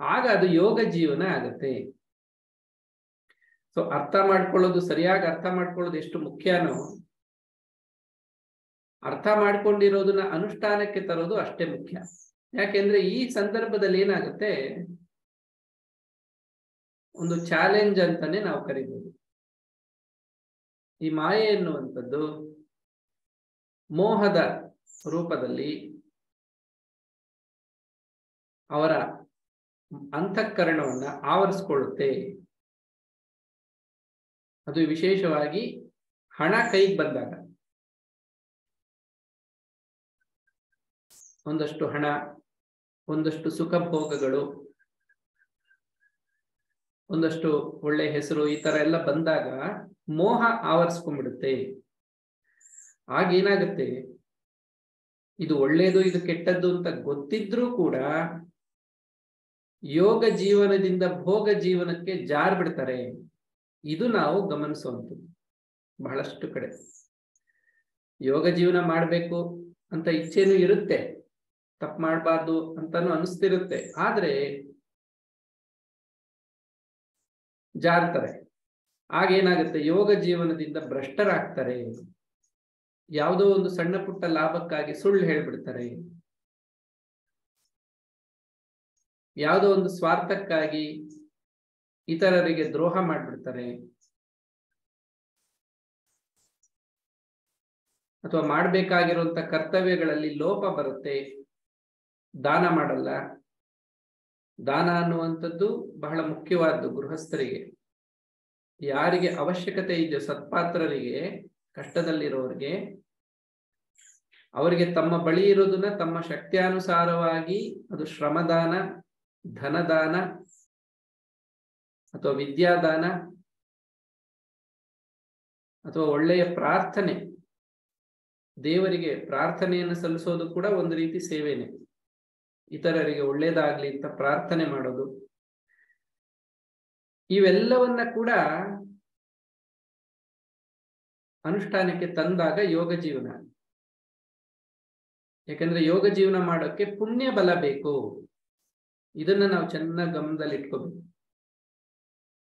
ಆಗ ಅದು ಯೋಗ ಜೀವನ ಆಗತ್ತೆ. ಸೊ ಅರ್ಥ ಮಾಡ್ಕೊಳ್ಳೋದು ಸರಿಯಾಗಿ ಅರ್ಥ ಮಾಡ್ಕೊಳ್ಳೋದು ಎಷ್ಟು ಮುಖ್ಯನೋ, ಅರ್ಥ ಮಾಡ್ಕೊಂಡಿರೋದನ್ನ ಅನುಷ್ಠಾನಕ್ಕೆ ತರೋದು ಅಷ್ಟೇ ಮುಖ್ಯ. ಯಾಕೆಂದ್ರೆ ಈ ಸಂದರ್ಭದಲ್ಲಿ ಏನಾಗುತ್ತೆ, ಒಂದು ಚಾಲೆಂಜ್ ಅಂತಾನೆ ನಾವು ಕರಿಬಹುದು ಈ ಮಾಯೆ ಎನ್ನುವಂಥದ್ದು ಮೋಹದ ರೂಪದಲ್ಲಿ ಅವರ ಅಂತಃಕರಣವನ್ನ ಆವರಿಸ್ಕೊಳ್ಳುತ್ತೆ. ಅದು ವಿಶೇಷವಾಗಿ ಹಣ ಕೈಗೆ ಬಂದಾಗ. ಒಂದಷ್ಟು ಹಣ, ಒಂದಷ್ಟು ಸುಖ ಭೋಗಗಳು ಒಂದಷ್ಟು ಒಳ್ಳೆ ಹೆಸರು ಈ ತರ ಎಲ್ಲ ಬಂದಾಗ ಮೋಹ ಆವರಿಸ್ಕೊಂಡ್ಬಿಡುತ್ತೆ. ಆಗೇನಾಗುತ್ತೆ? ಇದು ಒಳ್ಳೆಯದು ಇದು ಕೆಟ್ಟದ್ದು ಅಂತ ಗೊತ್ತಿದ್ರೂ ಕೂಡ ಯೋಗ ಜೀವನದಿಂದ ಭೋಗ ಜೀವನಕ್ಕೆ ಜಾರ್ ಬಿಡ್ತಾರೆ. ಇದು ನಾವು ಗಮನಿಸುವಂಥದ್ದು. ಬಹಳಷ್ಟು ಕಡೆ. ಯೋಗ ಜೀವನ ಮಾಡಬೇಕು ಅಂತ ಇಚ್ಛೆನೂ ಇರುತ್ತೆ. ತಪ್ಪು ಮಾಡಬಾರ್ದು ಅಂತಾನು ಅನಿಸ್ತಿರುತ್ತೆ. ಆದ್ರೆ ಜಾರ್ತಾರೆ. ಆಗೇನಾಗುತ್ತೆ ಯೋಗ ಜೀವನದಿಂದ ಭ್ರಷ್ಟರಾಗ್ತಾರೆ. ಯಾವುದೋ ಒಂದು ಸಣ್ಣ ಪುಟ್ಟ ಲಾಭಕ್ಕಾಗಿ ಸುಳ್ಳು ಹೇಳ್ಬಿಡ್ತಾರೆ. ಯಾವುದೋ ಒಂದು ಸ್ವಾರ್ಥಕ್ಕಾಗಿ ಇತರರಿಗೆ ದ್ರೋಹ ಮಾಡ್ಬಿಡ್ತಾರೆ. ಅಥವಾ ಮಾಡಬೇಕಾಗಿರುವಂತ ಕರ್ತವ್ಯಗಳಲ್ಲಿ ಲೋಪ ಬರುತ್ತೆ. ದಾನ ಮಾಡಲ್ಲ. ದಾನ ಅನ್ನುವಂಥದ್ದು ಬಹಳ ಮುಖ್ಯವಾದ್ದು ಗೃಹಸ್ಥರಿಗೆ. ಯಾರಿಗೆ ಅವಶ್ಯಕತೆ ಇದೆಯೋ ಸತ್ಪಾತ್ರರಿಗೆ ಕಷ್ಟದಲ್ಲಿರೋರಿಗೆ ಅವರಿಗೆ ತಮ್ಮ ಬಳಿ ಇರೋದನ್ನ ತಮ್ಮ ಶಕ್ತಿಯಾನುಸಾರವಾಗಿ ಅದು ಶ್ರಮದಾನ, ಧನದಾನ ಅಥವಾ ವಿದ್ಯಾದಾನ ಅಥವಾ ಒಳ್ಳೆಯ ಪ್ರಾರ್ಥನೆ, ದೇವರಿಗೆ ಪ್ರಾರ್ಥನೆಯನ್ನು ಸಲ್ಲಿಸೋದು ಕೂಡ ಒಂದು ರೀತಿ ಸೇವೆನೆ. ಇತರರಿಗೆ ಒಳ್ಳೇದಾಗ್ಲಿ ಅಂತ ಪ್ರಾರ್ಥನೆ ಮಾಡೋದು. ಇವೆಲ್ಲವನ್ನ ಕೂಡ ಅನುಷ್ಠಾನಕ್ಕೆ ತಂದಾಗ ಯೋಗ ಜೀವನ. ಯಾಕಂದ್ರೆ ಯೋಗ ಜೀವನ ಮಾಡೋಕ್ಕೆ ಪುಣ್ಯ ಬಲ ಬೇಕು. ಇದನ್ನ ನಾವು ಚೆನ್ನಾಗಿ ಗಮನದಲ್ಲಿ ಇಟ್ಕೋಬೇಕು.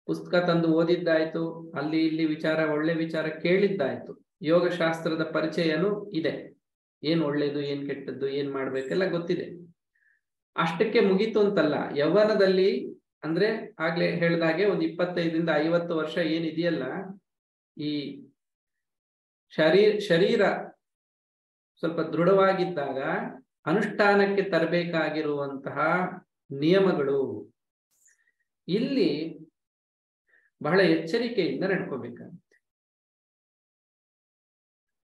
ಪುಸ್ತಕ ತಂದು ಓದಿದ್ದಾಯ್ತು, ಅಲ್ಲಿ ಇಲ್ಲಿ ವಿಚಾರ, ಒಳ್ಳೆ ವಿಚಾರ ಕೇಳಿದ್ದಾಯ್ತು. ಯೋಗ ಶಾಸ್ತ್ರದ ಪರಿಚಯನೂ ಇದೆ. ಏನ್ ಒಳ್ಳೇದು, ಏನ್ ಕೆಟ್ಟದ್ದು, ಏನ್ ಮಾಡ್ಬೇಕೆಲ್ಲ ಗೊತ್ತಿದೆ. ಅಷ್ಟಕ್ಕೆ ಮುಗೀತು ಅಂತಲ್ಲ, ಯೌವನದಲ್ಲಿ ಅಂದ್ರೆ ಆಗ್ಲೇ ಹೇಳ್ದಾಗೆ ಒಂದು ಇಪ್ಪತ್ತೈದರಿಂದ ಐವತ್ತು ವರ್ಷ ಏನಿದೆಯಲ್ಲ, ಈ ಶರೀರ ಶರೀರ ಸ್ವಲ್ಪ ದೃಢವಾಗಿದ್ದಾಗ ಅನುಷ್ಠಾನಕ್ಕೆ ತರಬೇಕಾಗಿರುವಂತಹ ನಿಯಮಗಳು ಇಲ್ಲಿ ಬಹಳ ಎಚ್ಚರಿಕೆಯಿಂದ ನಡ್ಕೋಬೇಕಾಗುತ್ತೆ.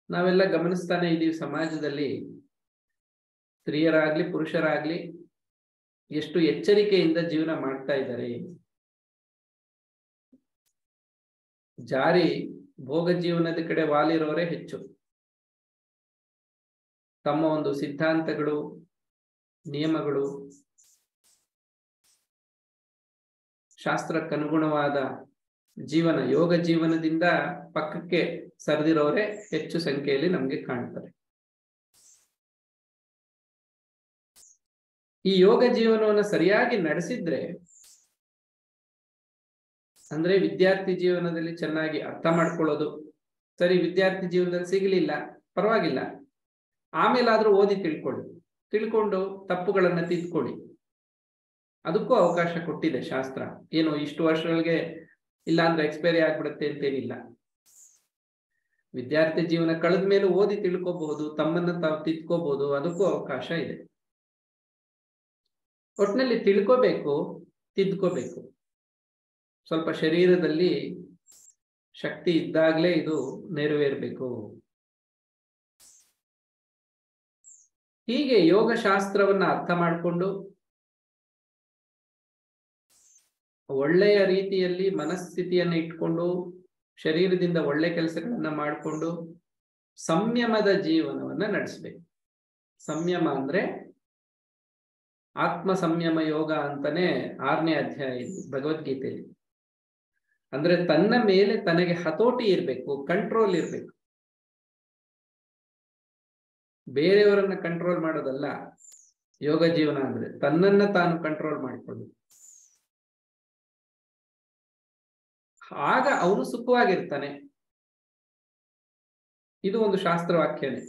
ನಾವೆಲ್ಲ ಗಮನಿಸ್ತಾನೆ ಇದ್ದೀವಿ ಸಮಾಜದಲ್ಲಿ. ಸ್ತ್ರೀಯರಾಗ್ಲಿ, ಪುರುಷರಾಗ್ಲಿ ಎಷ್ಟು ಎಚ್ಚರಿಕೆಯಿಂದ ಜೀವನ ಮಾಡ್ತಾ ಇದ್ದಾರೆ. ಜಾರಿ ಭೋಗ ಜೀವನದ ಕಡೆ ವಾಲಿರೋರೇ ಹೆಚ್ಚು. ತಮ್ಮ ಒಂದು ಸಿದ್ಧಾಂತಗಳು, ನಿಯಮಗಳು, ಶಾಸ್ತ್ರಕ್ಕನುಗುಣವಾದ ಜೀವನ, ಯೋಗ ಜೀವನದಿಂದ ಪಕ್ಕಕ್ಕೆ ಸರಿದಿರೋರೇ ಹೆಚ್ಚು ಸಂಖ್ಯೆಯಲ್ಲಿ ನಮಗೆ ಕಾಣ್ತಾರೆ. ಈ ಯೋಗ ಜೀವನವನ್ನು ಸರಿಯಾಗಿ ನಡೆಸಿದ್ರೆ ಅಂದ್ರೆ ವಿದ್ಯಾರ್ಥಿ ಜೀವನದಲ್ಲಿ ಚೆನ್ನಾಗಿ ಅರ್ಥ ಮಾಡ್ಕೊಳ್ಳೋದು. ಸರಿ, ವಿದ್ಯಾರ್ಥಿ ಜೀವನದಲ್ಲಿ ಸಿಗಲಿಲ್ಲ, ಪರವಾಗಿಲ್ಲ. ಆಮೇಲಾದ್ರೂ ಓದಿ ತಿಳ್ಕೊಳ್ಳಿ. ತಿಳ್ಕೊಂಡು ತಪ್ಪುಗಳನ್ನ ತಿದ್ಕೊಳ್ಳಿ. ಅದಕ್ಕೂ ಅವಕಾಶ ಕೊಟ್ಟಿದೆ ಶಾಸ್ತ್ರ. ಏನು, ಇಷ್ಟು ವರ್ಷಗಳಿಗೆ ಇಲ್ಲ ಅಂದ್ರೆ ಎಕ್ಸ್ಪೈರಿ ಆಗ್ಬಿಡುತ್ತೆ ಅಂತೇನಿಲ್ಲ. ವಿದ್ಯಾರ್ಥಿ ಜೀವನ ಕಳೆದ ಮೇಲೆ ಓದಿ ತಿಳ್ಕೋಬಹುದು, ತಮ್ಮನ್ನ ತಾವು ತಿದ್ಕೋಬಹುದು, ಅದಕ್ಕೂ ಅವಕಾಶ ಇದೆ. ಒಟ್ಟಿನಲ್ಲಿ ತಿಳ್ಕೋಬೇಕು, ತಿದ್ಕೋಬೇಕು. ಸ್ವಲ್ಪ ಶರೀರದಲ್ಲಿ ಶಕ್ತಿ ಇದ್ದಾಗಲೇ ಇದು ನೆರವೇರಬೇಕು. ಹೀಗೆ ಯೋಗ ಶಾಸ್ತ್ರವನ್ನ ಅರ್ಥ ಮಾಡಿಕೊಂಡು ಒಳ್ಳೆಯ ರೀತಿಯಲ್ಲಿ ಮನಸ್ಥಿತಿಯನ್ನು ಇಟ್ಕೊಂಡು ಶರೀರದಿಂದ ಒಳ್ಳೆ ಕೆಲಸಗಳನ್ನು ಮಾಡಿಕೊಂಡು ಸಂಯಮದ ಜೀವನವನ್ನ ನಡೆಸಬೇಕು. ಸಂಯಮ ಅಂದ್ರೆ ಆತ್ಮ ಸಂಯಮ ಯೋಗ ಅಂತಾನೆ ಆರನೇ ಅಧ್ಯಾಯ ಭಗವದ್ಗೀತೆಯಲ್ಲಿ. ಅಂದ್ರೆ ತನ್ನ ಮೇಲೆ ತನಗೆ ಹತೋಟಿ ಇರಬೇಕು ಕಂಟ್ರೋಲ್ ಇರಬೇಕು. ಬೇರೆಯವರನ್ನ ಕಂಟ್ರೋಲ್ ಮಾಡೋದಲ್ಲ, ಯೋಗ ಜೀವನ ಅಂದ್ರೆ ತನ್ನನ್ನ ತಾನು ಕಂಟ್ರೋಲ್ ಮಾಡಿಕೊಳ್ಳು ಆಗ ಅವನು ಸುಖವಾಗಿರ್ತಾನೆ. ಇದು ಒಂದು ಶಾಸ್ತ್ರವಾಕ್ಯನೇ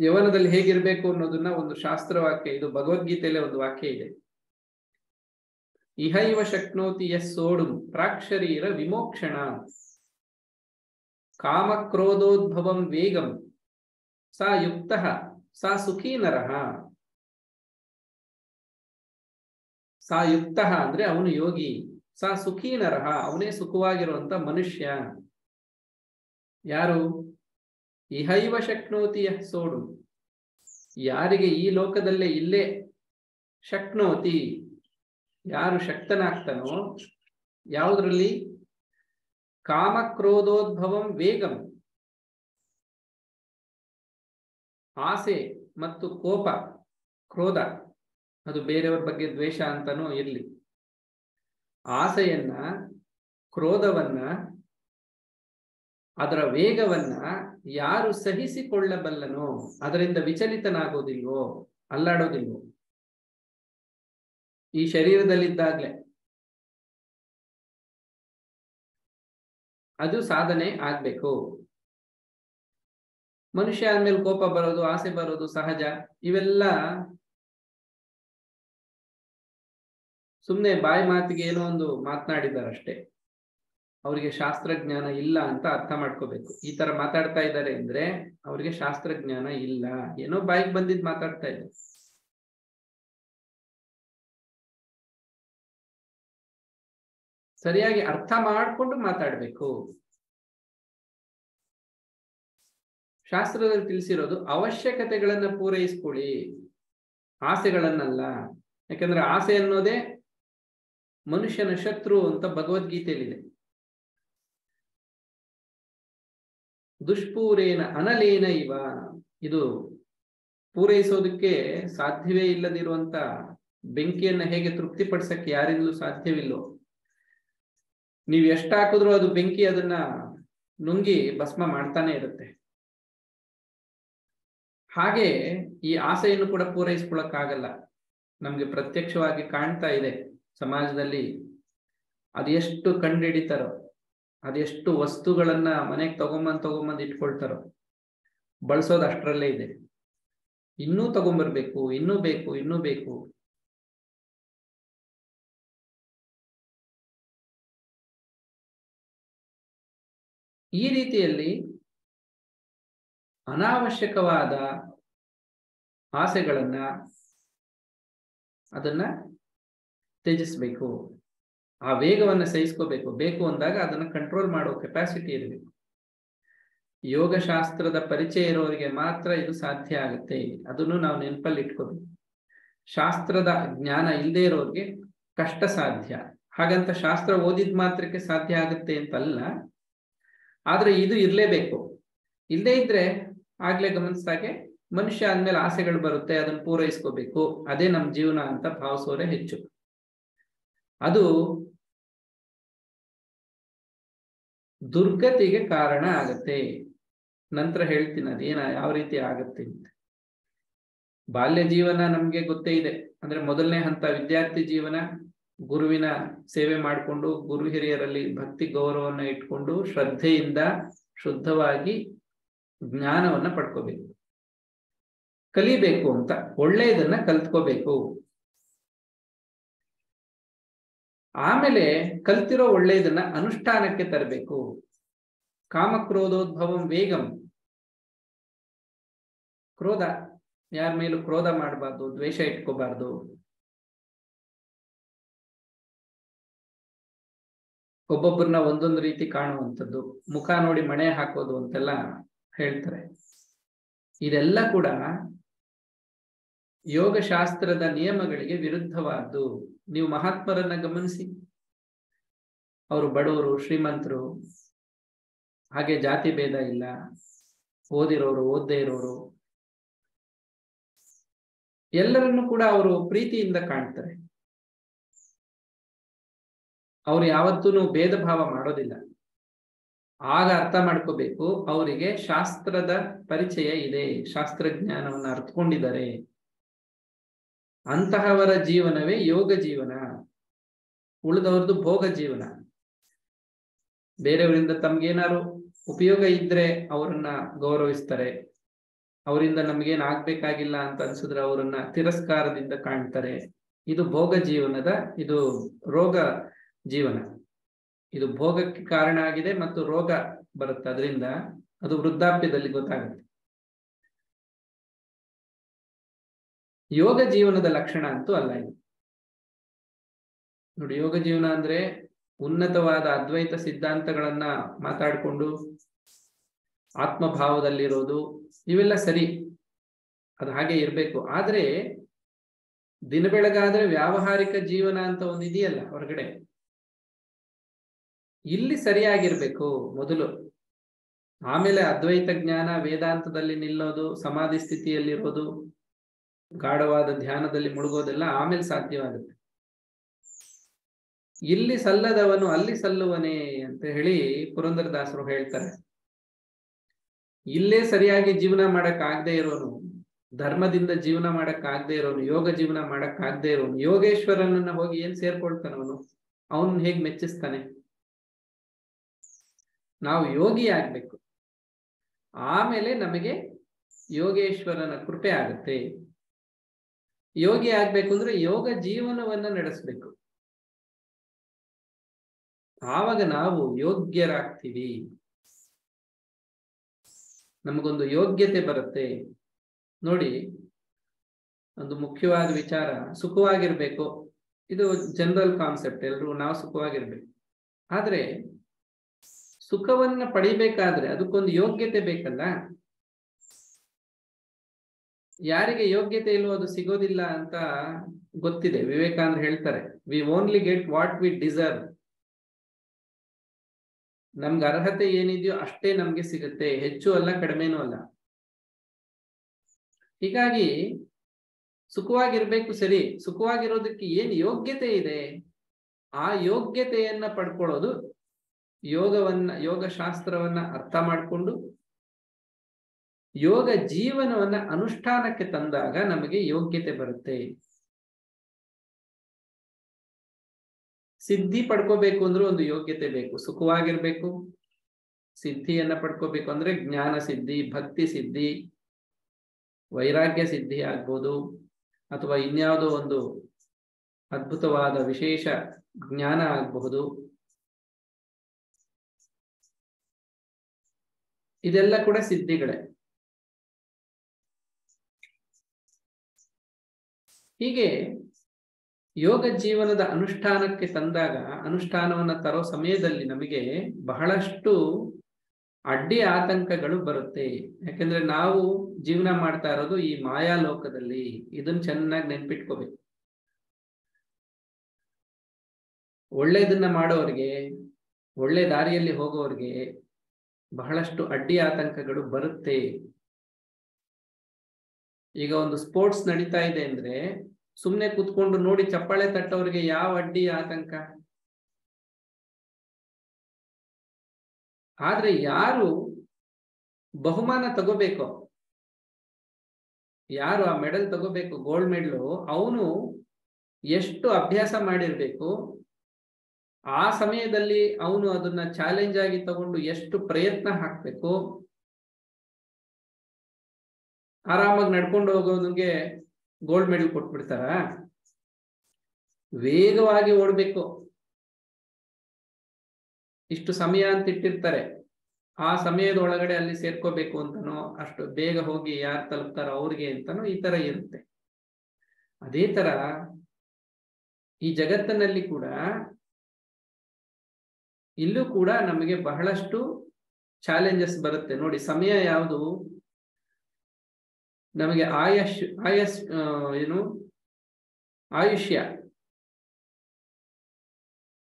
ಯವನದಲ್ಲಿ ಹೇಗಿರ್ಬೇಕು ಅನ್ನೋದನ್ನ ಒಂದು ಶಾಸ್ತ್ರವಾಕ್ಯ ಇದು ಭಗವದ್ಗೀತೆಯಲ್ಲೇ ಒಂದು ವಾಕ್ಯ ಇದೆ. ಇಹೈವ ಶಕ್ನೋತಿ ಎಸ್ ಸೋಡು, ಪ್ರಾಕ್ಷರೀರ ವಿಮೋಕ್ಷಣ. ಕಾಮಕ್ರೋಧೋದ್ಭವಂ ವೇಗಂ, ಸಾ ಯುಕ್ತ, ಸಾ ಸುಖೀ ನರಹ ಸಾ ಯುಕ್ತ ಅಂದ್ರೆ ಅವನು ಯೋಗಿ, ಸಾ ಸುಖೀ ನರಹ ಅವನೇ ಸುಖವಾಗಿರುವಂತ ಮನುಷ್ಯ. ಯಾರು? ಇಹೈವ ಶಕ್ನೋತಿ ಯಃ ಸೋಡು. ಯಾರಿಗೆ ಈ ಲೋಕದಲ್ಲೇ ಇಲ್ಲೇ ಶಕ್ನೋತಿ? ಯಾರು ಶಕ್ತನಾಗ್ತಾನೋ ಯಾವುದ್ರಲ್ಲಿ? ಕಾಮಕ್ರೋಧೋದ್ಭವಂ ವೇಗಂ. ಆಸೆ ಮತ್ತು ಕೋಪ, ಕ್ರೋಧ, ಅದು ಬೇರೆಯವ್ರ ಬಗ್ಗೆ ದ್ವೇಷ ಅಂತಾನೂ ಇರಲಿ. ಆಸೆಯನ್ನ, ಕ್ರೋಧವನ್ನ, ಅದರ ವೇಗವನ್ನ ಯಾರು ಸಹಿಸಿಕೊಳ್ಳಬಲ್ಲನೋ, ಅದರಿಂದ ವಿಚಲಿತನಾಗೋದಿಲ್ವೋ, ಅಲ್ಲಾಡೋದಿಲ್ವೋ ಈ ಶರೀರದಲ್ಲಿದ್ದಾಗ್ಲೆ. ಅದು ಸಾಧನೆ ಆಗ್ಬೇಕು. ಮನುಷ್ಯ ಆದ್ಮೇಲೆ ಕೋಪ ಬರೋದು, ಆಸೆ ಬರೋದು, ಸಹಜ. ಇವೆಲ್ಲ ಸುಮ್ಮನೆ ಬಾಯಿ ಮಾತಿಗೆ ಏನೋ ಒಂದು ಮಾತನಾಡಿದಾರಷ್ಟೇ. ಅವರಿಗೆ ಶಾಸ್ತ್ರಜ್ಞಾನ ಇಲ್ಲ ಅಂತ ಅರ್ಥ ಮಾಡ್ಕೋಬೇಕು. ಈ ತರ ಮಾತಾಡ್ತಾ ಇದ್ದಾರೆ ಅಂದ್ರೆ ಅವ್ರಿಗೆ ಶಾಸ್ತ್ರಜ್ಞಾನ ಇಲ್ಲ. ಏನೋ ಬಾಯಿಗೆ ಬಂದಿದ್ ಮಾತಾಡ್ತಾ ಇದ್ದಾರೆ. ಸರಿಯಾಗಿ ಅರ್ಥ ಮಾಡಿಕೊಂಡು ಮಾತಾಡ್ಬೇಕು. ಶಾಸ್ತ್ರದಲ್ಲಿ ತಿಳಿಸಿರೋದು ಅವಶ್ಯಕತೆಗಳನ್ನ ಪೂರೈಸ್ಕೊಳ್ಳಿ. ಆಸೆಗಳನ್ನಲ್ಲ. ಯಾಕಂದ್ರೆ ಆಸೆ ಅನ್ನೋದೇ ಮನುಷ್ಯನ ಶತ್ರು ಅಂತ ಭಗವದ್ಗೀತೆಯಲ್ಲಿದೆ. ದುಷ್ಪೂರೇನ ಅನಲೇನ ಇವ. ಇದು ಪೂರೈಸೋದಕ್ಕೆ ಸಾಧ್ಯವೇ ಇಲ್ಲದಿರುವಂತ ಬೆಂಕಿಯನ್ನ ಹೇಗೆ ತೃಪ್ತಿಪಡಿಸಕ್ಕೆ ಯಾರಿಂದಲೂ ಸಾಧ್ಯವಿಲ್ಲೋ ನೀವು ಎಷ್ಟು ಹಾಕಿದ್ರೂ ಅದು ಬೆಂಕಿ ಅದನ್ನ ನುಂಗಿ ಭಸ್ಮ ಮಾಡ್ತಾನೆ ಇರುತ್ತೆ. ಹಾಗೆ ಈ ಆಸೆಯನ್ನು ಕೂಡ ಪೂರೈಸ್ಕೊಳಕ್ಕಾಗಲ್ಲ ನಮ್ಗೆ ಪ್ರತ್ಯಕ್ಷವಾಗಿ ಕಾಣ್ತಾ ಇದೆ ಸಮಾಜದಲ್ಲಿ ಅದೆಷ್ಟು ಕಂಡುಹಿಡಿತಾರೋ ಅದೆಷ್ಟು ವಸ್ತುಗಳನ್ನ ಮನೆಗೆ ತಗೊಂಬಂದ್ ತಗೊಂಬಂದ್ ಇಟ್ಕೊಳ್ತಾರೋ, ಬಳಸೋದು ಅಷ್ಟರಲ್ಲೇ ಇದೆ. ಇನ್ನೂ ತಗೊಂಬರ್ಬೇಕು, ಇನ್ನೂ ಬೇಕು ಇನ್ನೂ ಬೇಕು. ಈ ರೀತಿಯಲ್ಲಿ ಅನಾವಶ್ಯಕವಾದ ಆಸೆಗಳನ್ನ ಅದನ್ನ ತ್ಯಜಿಸ್ಬೇಕು. ಆ ವೇಗವನ್ನ ಸಹಿಸ್ಕೋಬೇಕು. ಬೇಕು ಅಂದಾಗ ಅದನ್ನ ಕಂಟ್ರೋಲ್ ಮಾಡೋ ಕೆಪಾಸಿಟಿ ಇರಬೇಕು. ಯೋಗಶಾಸ್ತ್ರದ ಪರಿಚಯ ಇರೋರಿಗೆ ಮಾತ್ರ ಇದು ಸಾಧ್ಯ ಆಗುತ್ತೆ. ಅದನ್ನು ನಾವು ನೆನಪಲ್ಲಿ ಇಟ್ಕೋಬೇಕು. ಶಾಸ್ತ್ರದ ಜ್ಞಾನ ಇಲ್ಲದೆ ಇರೋರಿಗೆ ಕಷ್ಟ ಸಾಧ್ಯ. ಹಾಗಂತ ಶಾಸ್ತ್ರ ಓದಿದ ಮಾತ್ರಕ್ಕೆ ಸಾಧ್ಯ ಆಗುತ್ತೆ ಅಂತಲ್ಲ ಆದ್ರೆ ಇದು ಇರ್ಲೇಬೇಕು. ಇಲ್ಲದೆ ಇದ್ರೆ ಆಗ್ಲೇ ಗಮನಿಸ್ದಾಗೆ ಮನುಷ್ಯ ಅಂದ್ಮೇಲೆ ಆಸೆಗಳು ಬರುತ್ತೆ, ಅದನ್ನ ಪೂರೈಸ್ಕೋಬೇಕು. ಅದೇ ನಮ್ಮ ಜೀವನ ಅಂತ ಭಾವಿಸೋರೆ ಹೆಚ್ಚು. ಅದು ದುರ್ಗತಿಗೆ ಕಾರಣ ಆಗತ್ತೆ. ನಂತರ ಹೇಳ್ತೀನಿ ಅದೇನ ಯಾವ ರೀತಿ ಆಗತ್ತೆ ಅಂತ. ಬಾಲ್ಯ ಜೀವನ ನಮ್ಗೆ ಗೊತ್ತೇ ಇದೆ. ಅಂದ್ರೆ ಮೊದಲನೇ ಹಂತ ವಿದ್ಯಾರ್ಥಿ ಜೀವನ ಗುರುವಿನ ಸೇವೆ ಮಾಡಿಕೊಂಡು ಗುರು ಹಿರಿಯರಲ್ಲಿ ಭಕ್ತಿ ಗೌರವವನ್ನು ಇಟ್ಕೊಂಡು ಶ್ರದ್ಧೆಯಿಂದ ಶುದ್ಧವಾಗಿ ಜ್ಞಾನವನ್ನ ಪಡ್ಕೋಬೇಕು. ಕಲಿಬೇಕು ಅಂತ, ಒಳ್ಳೆಯದನ್ನ ಕಲ್ತ್ಕೋಬೇಕು. ಆಮೇಲೆ ಕಲ್ತಿರೋ ಒಳ್ಳೆಯದನ್ನ ಅನುಷ್ಠಾನಕ್ಕೆ ತರಬೇಕು. ಕಾಮಕ್ರೋಧೋದ್ಭವಂ ವೇಗಂ. ಕ್ರೋಧ, ಯಾರ ಮೇಲೂ ಕ್ರೋಧ ಮಾಡಬಾರ್ದು, ದ್ವೇಷ ಇಟ್ಕೋಬಾರ್ದು. ಒಬ್ಬೊಬ್ಬರನ್ನ ಒಂದೊಂದು ರೀತಿ ಕಾಣುವಂಥದ್ದು, ಮುಖ ನೋಡಿ ಮಣೆ ಹಾಕೋದು ಅಂತೆಲ್ಲ ಹೇಳ್ತಾರೆ. ಇದೆಲ್ಲ ಕೂಡ ಯೋಗಶಾಸ್ತ್ರದ ನಿಯಮಗಳಿಗೆ ವಿರುದ್ಧವಾದ್ದು. ನೀವು ಮಹಾತ್ಮರನ್ನ ಗಮನಿಸಿ. ಅವರು ಬಡವರು, ಶ್ರೀಮಂತರು, ಹಾಗೆ ಜಾತಿ ಭೇದ ಇಲ್ಲ, ಓದಿರೋರು, ಓದ್ದೇ ಇರೋರು. ಎಲ್ಲರನ್ನು ಕೂಡ ಅವರು ಪ್ರೀತಿಯಿಂದ ಕಾಣ್ತಾರೆ. ಅವ್ರು ಯಾವತ್ತೂ ಭೇದ ಭಾವ ಮಾಡೋದಿಲ್ಲ. ಆಗ ಅರ್ಥ ಮಾಡ್ಕೋಬೇಕು, ಅವರಿಗೆ ಶಾಸ್ತ್ರದ ಪರಿಚಯ ಇದೆ, ಶಾಸ್ತ್ರಜ್ಞಾನವನ್ನು ಅರ್ಥಕೊಂಡಿದ್ದಾರೆ ಅಂತಹವರ ಜೀವನವೇ ಯೋಗ ಜೀವನ, ಉಳಿದವ್ರದ್ದು ಭೋಗ ಜೀವನ. ಬೇರೆಯವರಿಂದ ತಮ್ಗೇನಾದ್ರು ಉಪಯೋಗ ಇದ್ರೆ ಅವರನ್ನ ಗೌರವಿಸ್ತಾರೆ, ಅವರಿಂದ ನಮ್ಗೇನ್ ಆಗ್ಬೇಕಾಗಿಲ್ಲ ಅಂತ ಅನ್ಸಿದ್ರೆ ಅವರನ್ನ ತಿರಸ್ಕಾರದಿಂದ ಕಾಣ್ತಾರೆ. ಇದು ಭೋಗ ಜೀವನದ, ಇದು ರೋಗ ಜೀವನ. ಇದು ಭೋಗಕ್ಕೆ ಕಾರಣ ಆಗಿದೆ ಮತ್ತು ರೋಗ ಬರುತ್ತೆ. ಅದರಿಂದ ಅದು ವೃದ್ಧಾಪ್ಯದಲ್ಲಿ ಗೊತ್ತಾಗುತ್ತೆ. ಯೋಗ ಜೀವನದ ಲಕ್ಷಣ ಅಂತೂ ಅಲ್ಲ ಇದು. ನೋಡಿ, ಯೋಗ ಜೀವನ ಅಂದ್ರೆ ಉನ್ನತವಾದ ಅದ್ವೈತ ಸಿದ್ಧಾಂತಗಳನ್ನ ಮಾತಾಡಿಕೊಂಡು ಆತ್ಮಭಾವದಲ್ಲಿರೋದು ಇವೆಲ್ಲ ಸರಿ. ಅದು ಹಾಗೆ ಇರಬೇಕು. ಆದ್ರೆ ದಿನ ಬೆಳಗಾದ್ರೆ ವ್ಯಾವಹಾರಿಕ ಜೀವನ ಅಂತ ಒಂದು ಇದೆಯಲ್ಲ ಹೊರಗಡೆ. ಇಲ್ಲಿ ಸರಿಯಾಗಿರ್ಬೇಕು ಮೊದಲು. ಆಮೇಲೆ ಅದ್ವೈತ ಜ್ಞಾನ ವೇದಾಂತದಲ್ಲಿ ನಿಲ್ಲೋದು, ಸಮಾಧಿ ಸ್ಥಿತಿಯಲ್ಲಿರೋದು, ಗಾಢವಾದ ಧ್ಯಾನದಲ್ಲಿ ಮುಳುಗೋದೆಲ್ಲ ಆಮೇಲೆ ಸಾಧ್ಯವಾಗುತ್ತೆ. ಇಲ್ಲಿ ಸಲ್ಲದವನು ಅಲ್ಲಿ ಸಲ್ಲುವನೇ ಅಂತ ಹೇಳಿ ಪುರಂದರದಾಸರು ಹೇಳ್ತಾರೆ. ಇಲ್ಲೇ ಸರಿಯಾಗಿ ಜೀವನ ಮಾಡಕ್ ಆಗದೆ ಇರೋನು, ಧರ್ಮದಿಂದ ಜೀವನ ಮಾಡಕ್ ಆಗದೆ ಇರೋನು, ಯೋಗ ಜೀವನ ಮಾಡಕ್ ಆಗದೆ ಇರೋನು, ಯೋಗೇಶ್ವರನನ್ನ ಹೋಗಿ ಏನ್ ಸೇರ್ಕೊಳ್ತಾನವನು, ಅವನ್ ಹೇಗ್ ಮೆಚ್ಚಿಸ್ತಾನೆ? ನಾವು ಯೋಗಿ ಆಗ್ಬೇಕು. ಆಮೇಲೆ ನಮಗೆ ಯೋಗೇಶ್ವರನ ಕೃಪೆ ಆಗುತ್ತೆ. ಯೋಗಿ ಆಗ್ಬೇಕು ಅಂದ್ರೆ ಯೋಗ ಜೀವನವನ್ನ ನಡೆಸ್ಬೇಕು. ಆವಾಗ ನಾವು ಯೋಗ್ಯರಾಗ್ತೀವಿ. ನಮಗೊಂದು ಯೋಗ್ಯತೆ ಬರುತ್ತೆ. ನೋಡಿ, ಒಂದು ಮುಖ್ಯವಾದ ವಿಚಾರ, ಸುಖವಾಗಿರ್ಬೇಕು. ಇದು ಜನರಲ್ ಕಾನ್ಸೆಪ್ಟ್ ಎಲ್ರು ನಾವು ಸುಖವಾಗಿರ್ಬೇಕು. ಆದ್ರೆ ಸುಖವನ್ನ ಪಡಿಬೇಕಾದ್ರೆ ಅದಕ್ಕೊಂದು ಯೋಗ್ಯತೆ ಬೇಕಲ್ಲ? ಯಾರಿಗೆ ಯೋಗ್ಯತೆ ಇಲ್ವೋ ಅದು ಸಿಗೋದಿಲ್ಲ ಅಂತ ಗೊತ್ತಿದೆ. ವಿವೇಕಾನಂದ ಹೇಳ್ತಾರೆ we only get what we deserve ನಮ್ಗೆ ಅರ್ಹತೆ ಏನಿದೆಯೋ ಅಷ್ಟೇ ನಮ್ಗೆ ಸಿಗುತ್ತೆ. ಹೆಚ್ಚು ಅಲ್ಲ, ಕಡಿಮೆನೂ ಅಲ್ಲ. ಹೀಗಾಗಿ ಸುಖವಾಗಿರ್ಬೇಕು ಸರಿ, ಸುಖವಾಗಿರೋದಕ್ಕೆ ಏನ್ ಯೋಗ್ಯತೆ ಇದೆ? ಆ ಯೋಗ್ಯತೆಯನ್ನ ಪಡ್ಕೊಳ್ಳೋದು ಯೋಗವನ್ನ ಯೋಗ ಶಾಸ್ತ್ರವನ್ನ ಅರ್ಥ ಮಾಡಿಕೊಂಡು ಯೋಗ ಜೀವನವನ್ನ ಅನುಷ್ಠಾನಕ್ಕೆ ತಂದಾಗ ನಮಗೆ ಯೋಗ್ಯತೆ ಬರುತ್ತೆ. ಸಿದ್ಧಿ ಪಡ್ಕೋಬೇಕು ಅಂದ್ರೆ ಒಂದು ಯೋಗ್ಯತೆ ಬೇಕು. ಸುಖವಾಗಿರ್ಬೇಕು. ಸಿದ್ಧಿಯನ್ನ ಪಡ್ಕೋಬೇಕು ಅಂದ್ರೆ ಜ್ಞಾನ ಸಿದ್ಧಿ, ಭಕ್ತಿ ಸಿದ್ಧಿ, ವೈರಾಗ್ಯ ಸಿದ್ಧಿ ಆಗ್ಬೋದು. ಅಥವಾ ಇನ್ಯಾವುದೋ ಒಂದು ಅದ್ಭುತವಾದ ವಿಶೇಷ ಜ್ಞಾನ ಆಗಬಹುದು. ಇದೆಲ್ಲ ಕೂಡ ಸಿದ್ಧಿಗಳೇ. ಹೀಗೆ ಯೋಗ ಜೀವನದ ಅನುಷ್ಠಾನಕ್ಕೆ ತಂದಾಗ ಅನುಷ್ಠಾನವನ್ನ ತರೋ ಸಮಯದಲ್ಲಿ ನಮಗೆ ಬಹಳಷ್ಟು ಅಡ್ಡಿ ಆತಂಕಗಳು ಬರುತ್ತೆ. ಯಾಕಂದ್ರೆ ನಾವು ಜೀವನ ಮಾಡ್ತಾ ಇರೋದು ಈ ಮಾಯಾ ಲೋಕದಲ್ಲಿ ಇದನ್ನ ಚೆನ್ನಾಗಿ ನೆನ್ಪಿಟ್ಕೋಬೇಕು. ಒಳ್ಳೇದನ್ನ ಮಾಡೋರಿಗೆ, ಒಳ್ಳೆ ದಾರಿಯಲ್ಲಿ ಹೋಗೋರಿಗೆ ಬಹಳಷ್ಟು ಅಡ್ಡಿ ಆತಂಕಗಳು ಬರುತ್ತೆ. ಈಗ ಒಂದು ಸ್ಪೋರ್ಟ್ಸ್ ನಡೀತಾ ಇದೆ ಅಂದ್ರೆ ಸುಮ್ಮನೆ ಕೂತ್ಕೊಂಡು ನೋಡಿ ಚಪ್ಪಾಳೆ ತಟ್ಟೋರಿಗೆ ಯಾವ ಅಡ್ಡಿ ಆತಂಕ? ಆದ್ರೆ ಯಾರು ಬಹುಮಾನ ತಗೋಬೇಕು? ಯಾರು ಆ ಮೆಡಲ್ ತಗೋಬೇಕು ಗೋಲ್ಡ್ ಮೆಡಲು ಅವನು ಎಷ್ಟು ಅಭ್ಯಾಸ ಮಾಡಿರ್ಬೇಕು? ಆ ಸಮಯದಲ್ಲಿ ಅವನು ಅದನ್ನ ಚಾಲೆಂಜ್ ಆಗಿ ತಗೊಂಡು ಎಷ್ಟು ಪ್ರಯತ್ನ ಹಾಕ್ಬೇಕು, ಆರಾಮಾಗಿ ನಡ್ಕೊಂಡು ಹೋಗೋನಿಗೆ ಗೋಲ್ಡ್ ಮೆಡಲ್ ಕೊಟ್ಬಿಡ್ತಾರ. ವೇಗವಾಗಿ ಓಡ್ಬೇಕು. ಇಷ್ಟು ಸಮಯ ಅಂತ ಇಟ್ಟಿರ್ತಾರೆ. ಆ ಸಮಯದ ಒಳಗಡೆ ಅಲ್ಲಿ ಸೇರ್ಕೋಬೇಕು ಅಂತನೋ, ಅಷ್ಟು ಬೇಗ ಹೋಗಿ ಯಾರು ತಲುಪ್ತಾರೋ ಅವ್ರಿಗೆ ಅಂತನೋ ಈ ತರ ಇರುತ್ತೆ. ಅದೇ ತರ ಈ ಜಗತ್ತಿನಲ್ಲಿ ಕೂಡ ಇಲ್ಲೂ ಕೂಡ ನಮಗೆ ಬಹಳಷ್ಟು ಚಾಲೆಂಜಸ್ ಬರುತ್ತೆ. ನೋಡಿ, ಸಮಯ ಯಾವುದು? ನಮಗೆ ಆಯಸ್ ಆಯಸ್ ಏನು? ಆಯುಷ್ಯ.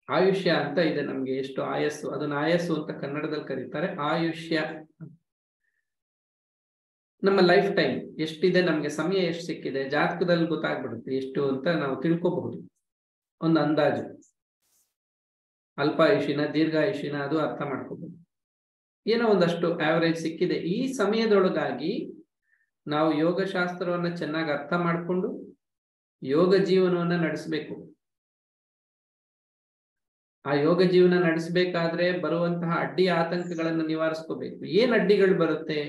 ಆಯುಷ್ಯ ಅಂತ ಇದೆ ನಮ್ಗೆ ಎಷ್ಟು ಆಯಸ್ಸು. ಅದನ್ನ ಆಯಸ್ಸು ಅಂತ ಕನ್ನಡದಲ್ಲಿ ಕರೀತಾರೆ. ಆಯುಷ್ಯ. ನಮ್ಮ ಲೈಫ್ ಟೈಮ್ ಎಷ್ಟಿದೆ? ನಮ್ಗೆ ಸಮಯ ಎಷ್ಟು ಸಿಕ್ಕಿದೆ? ಜಾತಕದಲ್ಲಿ ಗೊತ್ತಾಗ್ಬಿಡುತ್ತೆ. ಎಷ್ಟು ಅಂತ ನಾವು ತಿಳ್ಕೋಬಹುದು. ಒಂದು ಅಂದಾಜು. ಅಲ್ಪಾಯುಷಿನ, ದೀರ್ಘಾಯುಷಿನ ಅದು ಅರ್ಥ ಮಾಡ್ಕೋಬಹುದು ಏನೋ ಒಂದಷ್ಟು ಆವರೇಜ್ ಸಿಕ್ಕಿದೆ. ಈ ಸಮಯದೊಳಗಾಗಿ ನಾವು ಯೋಗಶಾಸ್ತ್ರವನ್ನ ಚೆನ್ನಾಗಿ ಅರ್ಥ ಮಾಡಿಕೊಂಡು ಯೋಗ ಜೀವನವನ್ನ ನಡೆಸಬೇಕು. ಆ ಯೋಗ ಜೀವನ ನಡೆಸಬೇಕಾದ್ರೆ ಬರುವಂತಹ ಅಡ್ಡಿ ಆತಂಕಗಳನ್ನು ನಿವಾರಿಸ್ಕೋಬೇಕು. ಏನ್ ಅಡ್ಡಿಗಳು ಬರುತ್ತೆ?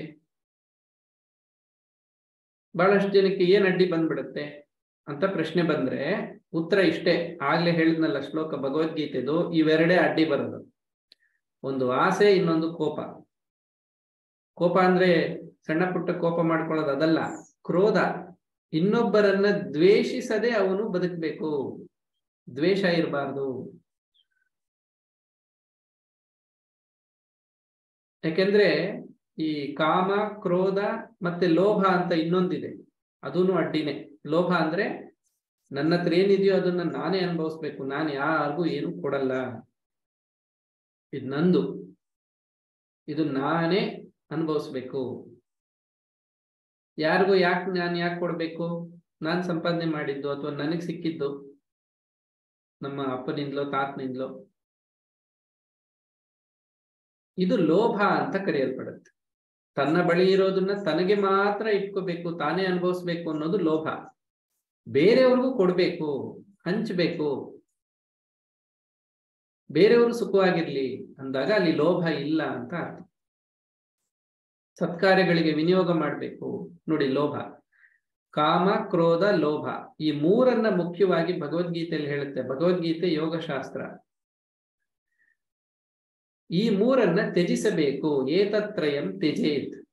ಬಹಳಷ್ಟು ಜನಕ್ಕೆ ಏನ್ ಅಡ್ಡಿ ಬಂದ್ಬಿಡುತ್ತೆ? ಅಂತ ಪ್ರಶ್ನೆ ಬಂದ್ರೆ ಉತ್ತರ ಇಷ್ಟೇ. ಆಗ್ಲೇ ಹೇಳಿದ್ನಲ್ಲ ಶ್ಲೋಕ ಭಗವದ್ಗೀತೆದು, ಇವೆರಡೇ ಅಡ್ಡಿ ಬರೋದು. ಒಂದು ಆಸೆ, ಇನ್ನೊಂದು ಕೋಪ. ಕೋಪ ಅಂದ್ರೆ ಸಣ್ಣ ಪುಟ್ಟ ಕೋಪ ಮಾಡ್ಕೊಳ್ಳೋದು ಅದಲ್ಲ, ಕ್ರೋಧ. ಇನ್ನೊಬ್ಬರನ್ನ ದ್ವೇಷಿಸದೆ ಅವನು ಬದುಕಬೇಕು. ದ್ವೇಷ ಇರಬಾರ್ದು. ಯಾಕೆಂದ್ರೆ ಈ ಕಾಮ, ಕ್ರೋಧ ಮತ್ತೆ ಲೋಭ ಅಂತ ಇನ್ನೊಂದಿದೆ. ಅದೂನು ಅಡ್ಡಿನೇ. ಲೋಭ ಅಂದ್ರೆ ನನ್ನ ಹತ್ರ ಏನಿದೆಯೋ ಅದನ್ನ ನಾನೇ ಅನುಭವಿಸ್ಬೇಕು. ನಾನು ಯಾರಿಗೂ ಏನು ಕೊಡಲ್ಲ. ಇದು ನಂದು. ಇದು ನಾನೇ ಅನುಭವಿಸ್ಬೇಕು. ಯಾರಿಗೂ ಯಾಕೆ ನಾನು ಯಾಕೆ ಕೊಡ್ಬೇಕು? ನಾನು ಸಂಪಾದನೆ ಮಾಡಿದ್ದು ಅಥವಾ ನನಗೆ ಸಿಕ್ಕಿದ್ದು ನಮ್ಮ ಅಪ್ಪನಿಂದಲೋ, ತಾತನಿಂದಲೋ. ಇದು ಲೋಭ ಅಂತ ಕರೆಯಲ್ಪಡುತ್ತೆ. ತನ್ನ ಬಳಿ ಇರೋದನ್ನ ತನಗೆ ಮಾತ್ರ ಇಟ್ಕೋಬೇಕು, ತಾನೇ ಅನುಭವಿಸ್ಬೇಕು ಅನ್ನೋದು ಲೋಭ. ಬೇರೆಯವ್ರಿಗೂ ಕೊಡ್ಬೇಕು, ಹಂಚಬೇಕು. ಬೇರೆಯವರು ಸುಖವಾಗಿರ್ಲಿ ಅಂದಾಗ ಅಲ್ಲಿ ಲೋಭ ಇಲ್ಲ ಅಂತ ಅರ್ಥ. ಸತ್ಕಾರ್ಯಗಳಿಗೆ ವಿನಿಯೋಗ ಮಾಡಬೇಕು, ನೋಡಿ ಲೋಭ. ಕಾಮ, ಕ್ರೋಧ, ಲೋಭ. ಈ ಮೂರನ್ನ ಮುಖ್ಯವಾಗಿ ಭಗವದ್ಗೀತೆಯಲ್ಲಿ ಹೇಳುತ್ತೆ. ಭಗವದ್ಗೀತೆ ಯೋಗಶಾಸ್ತ್ರ. ಈ ಮೂರನ್ನ ತ್ಯಜಿಸಬೇಕು. ಏತತ್ರಯಂ ತ್ಯಜೇತ್.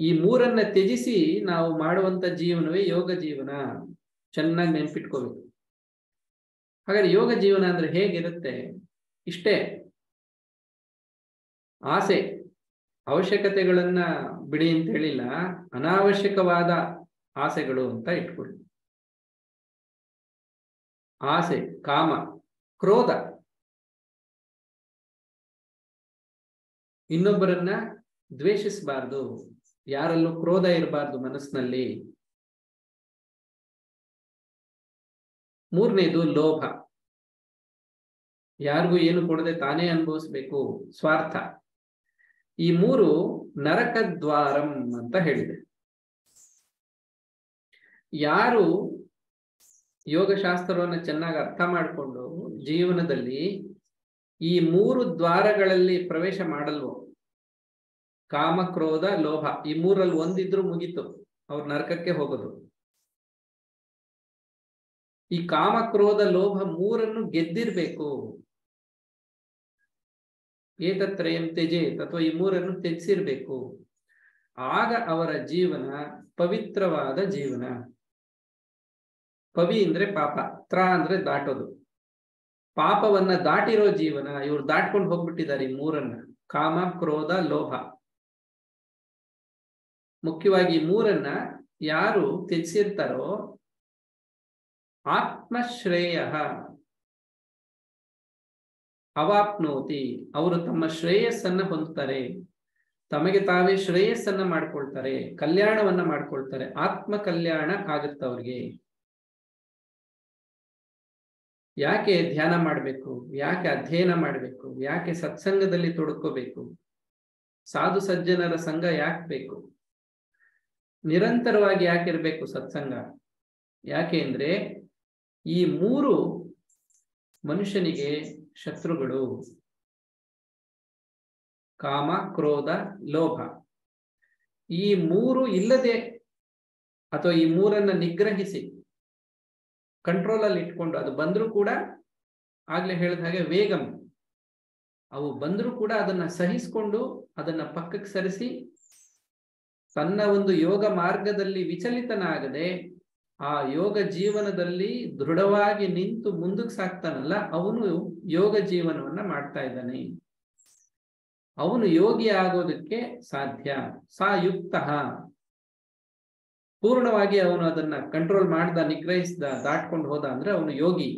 ಈ ಮೂರನ್ನ ತ್ಯಜಿಸಿ ನಾವು ಮಾಡುವಂತ ಜೀವನವೇ ಯೋಗ ಜೀವನ. ಚೆನ್ನಾಗಿ ನೆನ್ಪಿಟ್ಕೋಬೇಕು. ಹಾಗಾದ್ರೆ ಯೋಗ ಜೀವನ ಅಂದ್ರೆ ಹೇಗಿರುತ್ತೆ? ಇಷ್ಟೇ. ಆಸೆ. ಅವಶ್ಯಕತೆಗಳನ್ನ ಬಿಡಿ ಅಂತ ಹೇಳಿಲ್ಲ. ಅನಾವಶ್ಯಕವಾದ ಆಸೆಗಳು ಅಂತ ಇಟ್ಕೊಳ್ಳಿ ಆಸೆ, ಕಾಮ, ಕ್ರೋಧ. ಇನ್ನೊಬ್ಬರನ್ನ ದ್ವೇಷಿಸಬಾರ್ದು, ಯಾರಲ್ಲೂ ಕ್ರೋಧ ಇರಬಾರ್ದು ಮನಸ್ಸಿನಲ್ಲಿ. ಮೂರನೇದು ಲೋಭ. ಯಾರಿಗೂ ಏನು ಕೊಡದೆ ತಾನೇ ಅನುಭವಿಸ್ಬೇಕು, ಸ್ವಾರ್ಥ. ಈ ಮೂರು ನರಕದ್ವಾರಂ ಅಂತ ಹೇಳಿದೆ. ಯಾರು ಯೋಗಶಾಸ್ತ್ರವನ್ನು ಚೆನ್ನಾಗಿ ಅರ್ಥ ಮಾಡಿಕೊಂಡು ಜೀವನದಲ್ಲಿ ಈ ಮೂರು ದ್ವಾರಗಳಲ್ಲಿ ಪ್ರವೇಶ ಮಾಡಲ್ವೋ ಕಾಮ, ಕ್ರೋಧ, ಲೋಭ ಈ ಮೂರಲ್ಲಿ ಒಂದಿದ್ರು ಮುಗೀತು. ಅವ್ರ ನರಕಕ್ಕೆ ಹೋಗೋದು. ಈ ಕಾಮ, ಕ್ರೋಧ, ಲೋಭ ಮೂರನ್ನು ಗೆದ್ದಿರ್ಬೇಕು. ಏತತ್ರಯಂ ತ್ಯಜೇತ್ ಅಥವಾ ಈ ಮೂರನ್ನು ತ್ಯಜಿಸಿರ್ಬೇಕು. ಆಗ ಅವರ ಜೀವನ ಪವಿತ್ರವಾದ ಜೀವನ. ಪವಿ ಅಂದ್ರೆ ಪಾಪ, ತ್ರ ಅಂದ್ರೆ ದಾಟೋದು. ಪಾಪವನ್ನ ದಾಟಿರೋ ಜೀವನ ಇವ್ರು ದಾಟ್ಕೊಂಡು ಹೋಗ್ಬಿಟ್ಟಿದ್ದಾರೆ ಈ ಮೂರನ್ನ. ಕಾಮ, ಕ್ರೋಧ, ಲೋಭ. ಮುಖ್ಯವಾಗಿ ಮೂರನ್ನ ಯಾರು ತಿಳಿಸಿರ್ತಾರೋ ಆತ್ಮಶ್ರೇಯ ಅವಾಪ್ನೋತಿ, ಅವರು ತಮ್ಮ ಶ್ರೇಯಸ್ಸನ್ನ ಹೊಂದುತ್ತಾರೆ ತಮಗೆ ತಾವೇ ಶ್ರೇಯಸ್ಸನ್ನ ಮಾಡ್ಕೊಳ್ತಾರೆ, ಕಲ್ಯಾಣವನ್ನ ಮಾಡ್ಕೊಳ್ತಾರೆ ಆತ್ಮ ಕಲ್ಯಾಣ ಆಗುತ್ತೆ ಅವ್ರಿಗೆ. ಯಾಕೆ ಧ್ಯಾನ ಮಾಡಬೇಕು? ಯಾಕೆ ಅಧ್ಯಯನ ಮಾಡಬೇಕು? ಯಾಕೆ ಸತ್ಸಂಗದಲ್ಲಿ ತೊಡ್ಕೋಬೇಕು? ಸಾಧು ಸಜ್ಜನರ ಸಂಘ ಯಾಕೆ ಬೇಕು? ನಿರಂತರವಾಗಿ ಯಾಕಿರ್ಬೇಕು ಸತ್ಸಂಗ? ಯಾಕೆ ಅಂದ್ರೆ ಈ ಮೂರು ಮನುಷ್ಯನಿಗೆ ಶತ್ರುಗಳು. ಕಾಮ, ಕ್ರೋಧ, ಲೋಭ. ಈ ಮೂರು ಇಲ್ಲದೆ ಅಥವಾ ಈ ಮೂರನ್ನ ನಿಗ್ರಹಿಸಿ ಕಂಟ್ರೋಲ್ ಅಲ್ಲಿ ಇಟ್ಕೊಂಡು ಅದು ಬಂದರೂ ಕೂಡ ಆಗ್ಲೇ ಹೇಳಿದ ಹಾಗೆ ವೇಗಂ. ಅವು ಬಂದರೂ ಕೂಡ ಅದನ್ನ ಸಹಿಸಿಕೊಂಡು ಅದನ್ನ ಪಕ್ಕಕ್ಕೆ ಸರಿಸಿ ತನ್ನ ಒಂದು ಯೋಗ ಮಾರ್ಗದಲ್ಲಿ ವಿಚಲಿತನಾಗದೆ ಆ ಯೋಗ ಜೀವನದಲ್ಲಿ ದೃಢವಾಗಿ ನಿಂತು ಮುಂದಕ್ಕೆ ಸಾಕ್ತಾನಲ್ಲ, ಅವನು ಯೋಗ ಜೀವನವನ್ನ ಮಾಡ್ತಾ ಇದ್ದಾನೆ. ಅವನು ಯೋಗಿ ಆಗೋದಕ್ಕೆ ಸಾಧ್ಯ. ಸಾಯುಕ್ತ ಪೂರ್ಣವಾಗಿ ಅವನು ಅದನ್ನ ಕಂಟ್ರೋಲ್ ಮಾಡ್ದ, ನಿಗ್ರಹಿಸ್ದ, ದಾಟ್ಕೊಂಡು ಹೋದ ಅಂದ್ರೆ ಅವನು ಯೋಗಿ.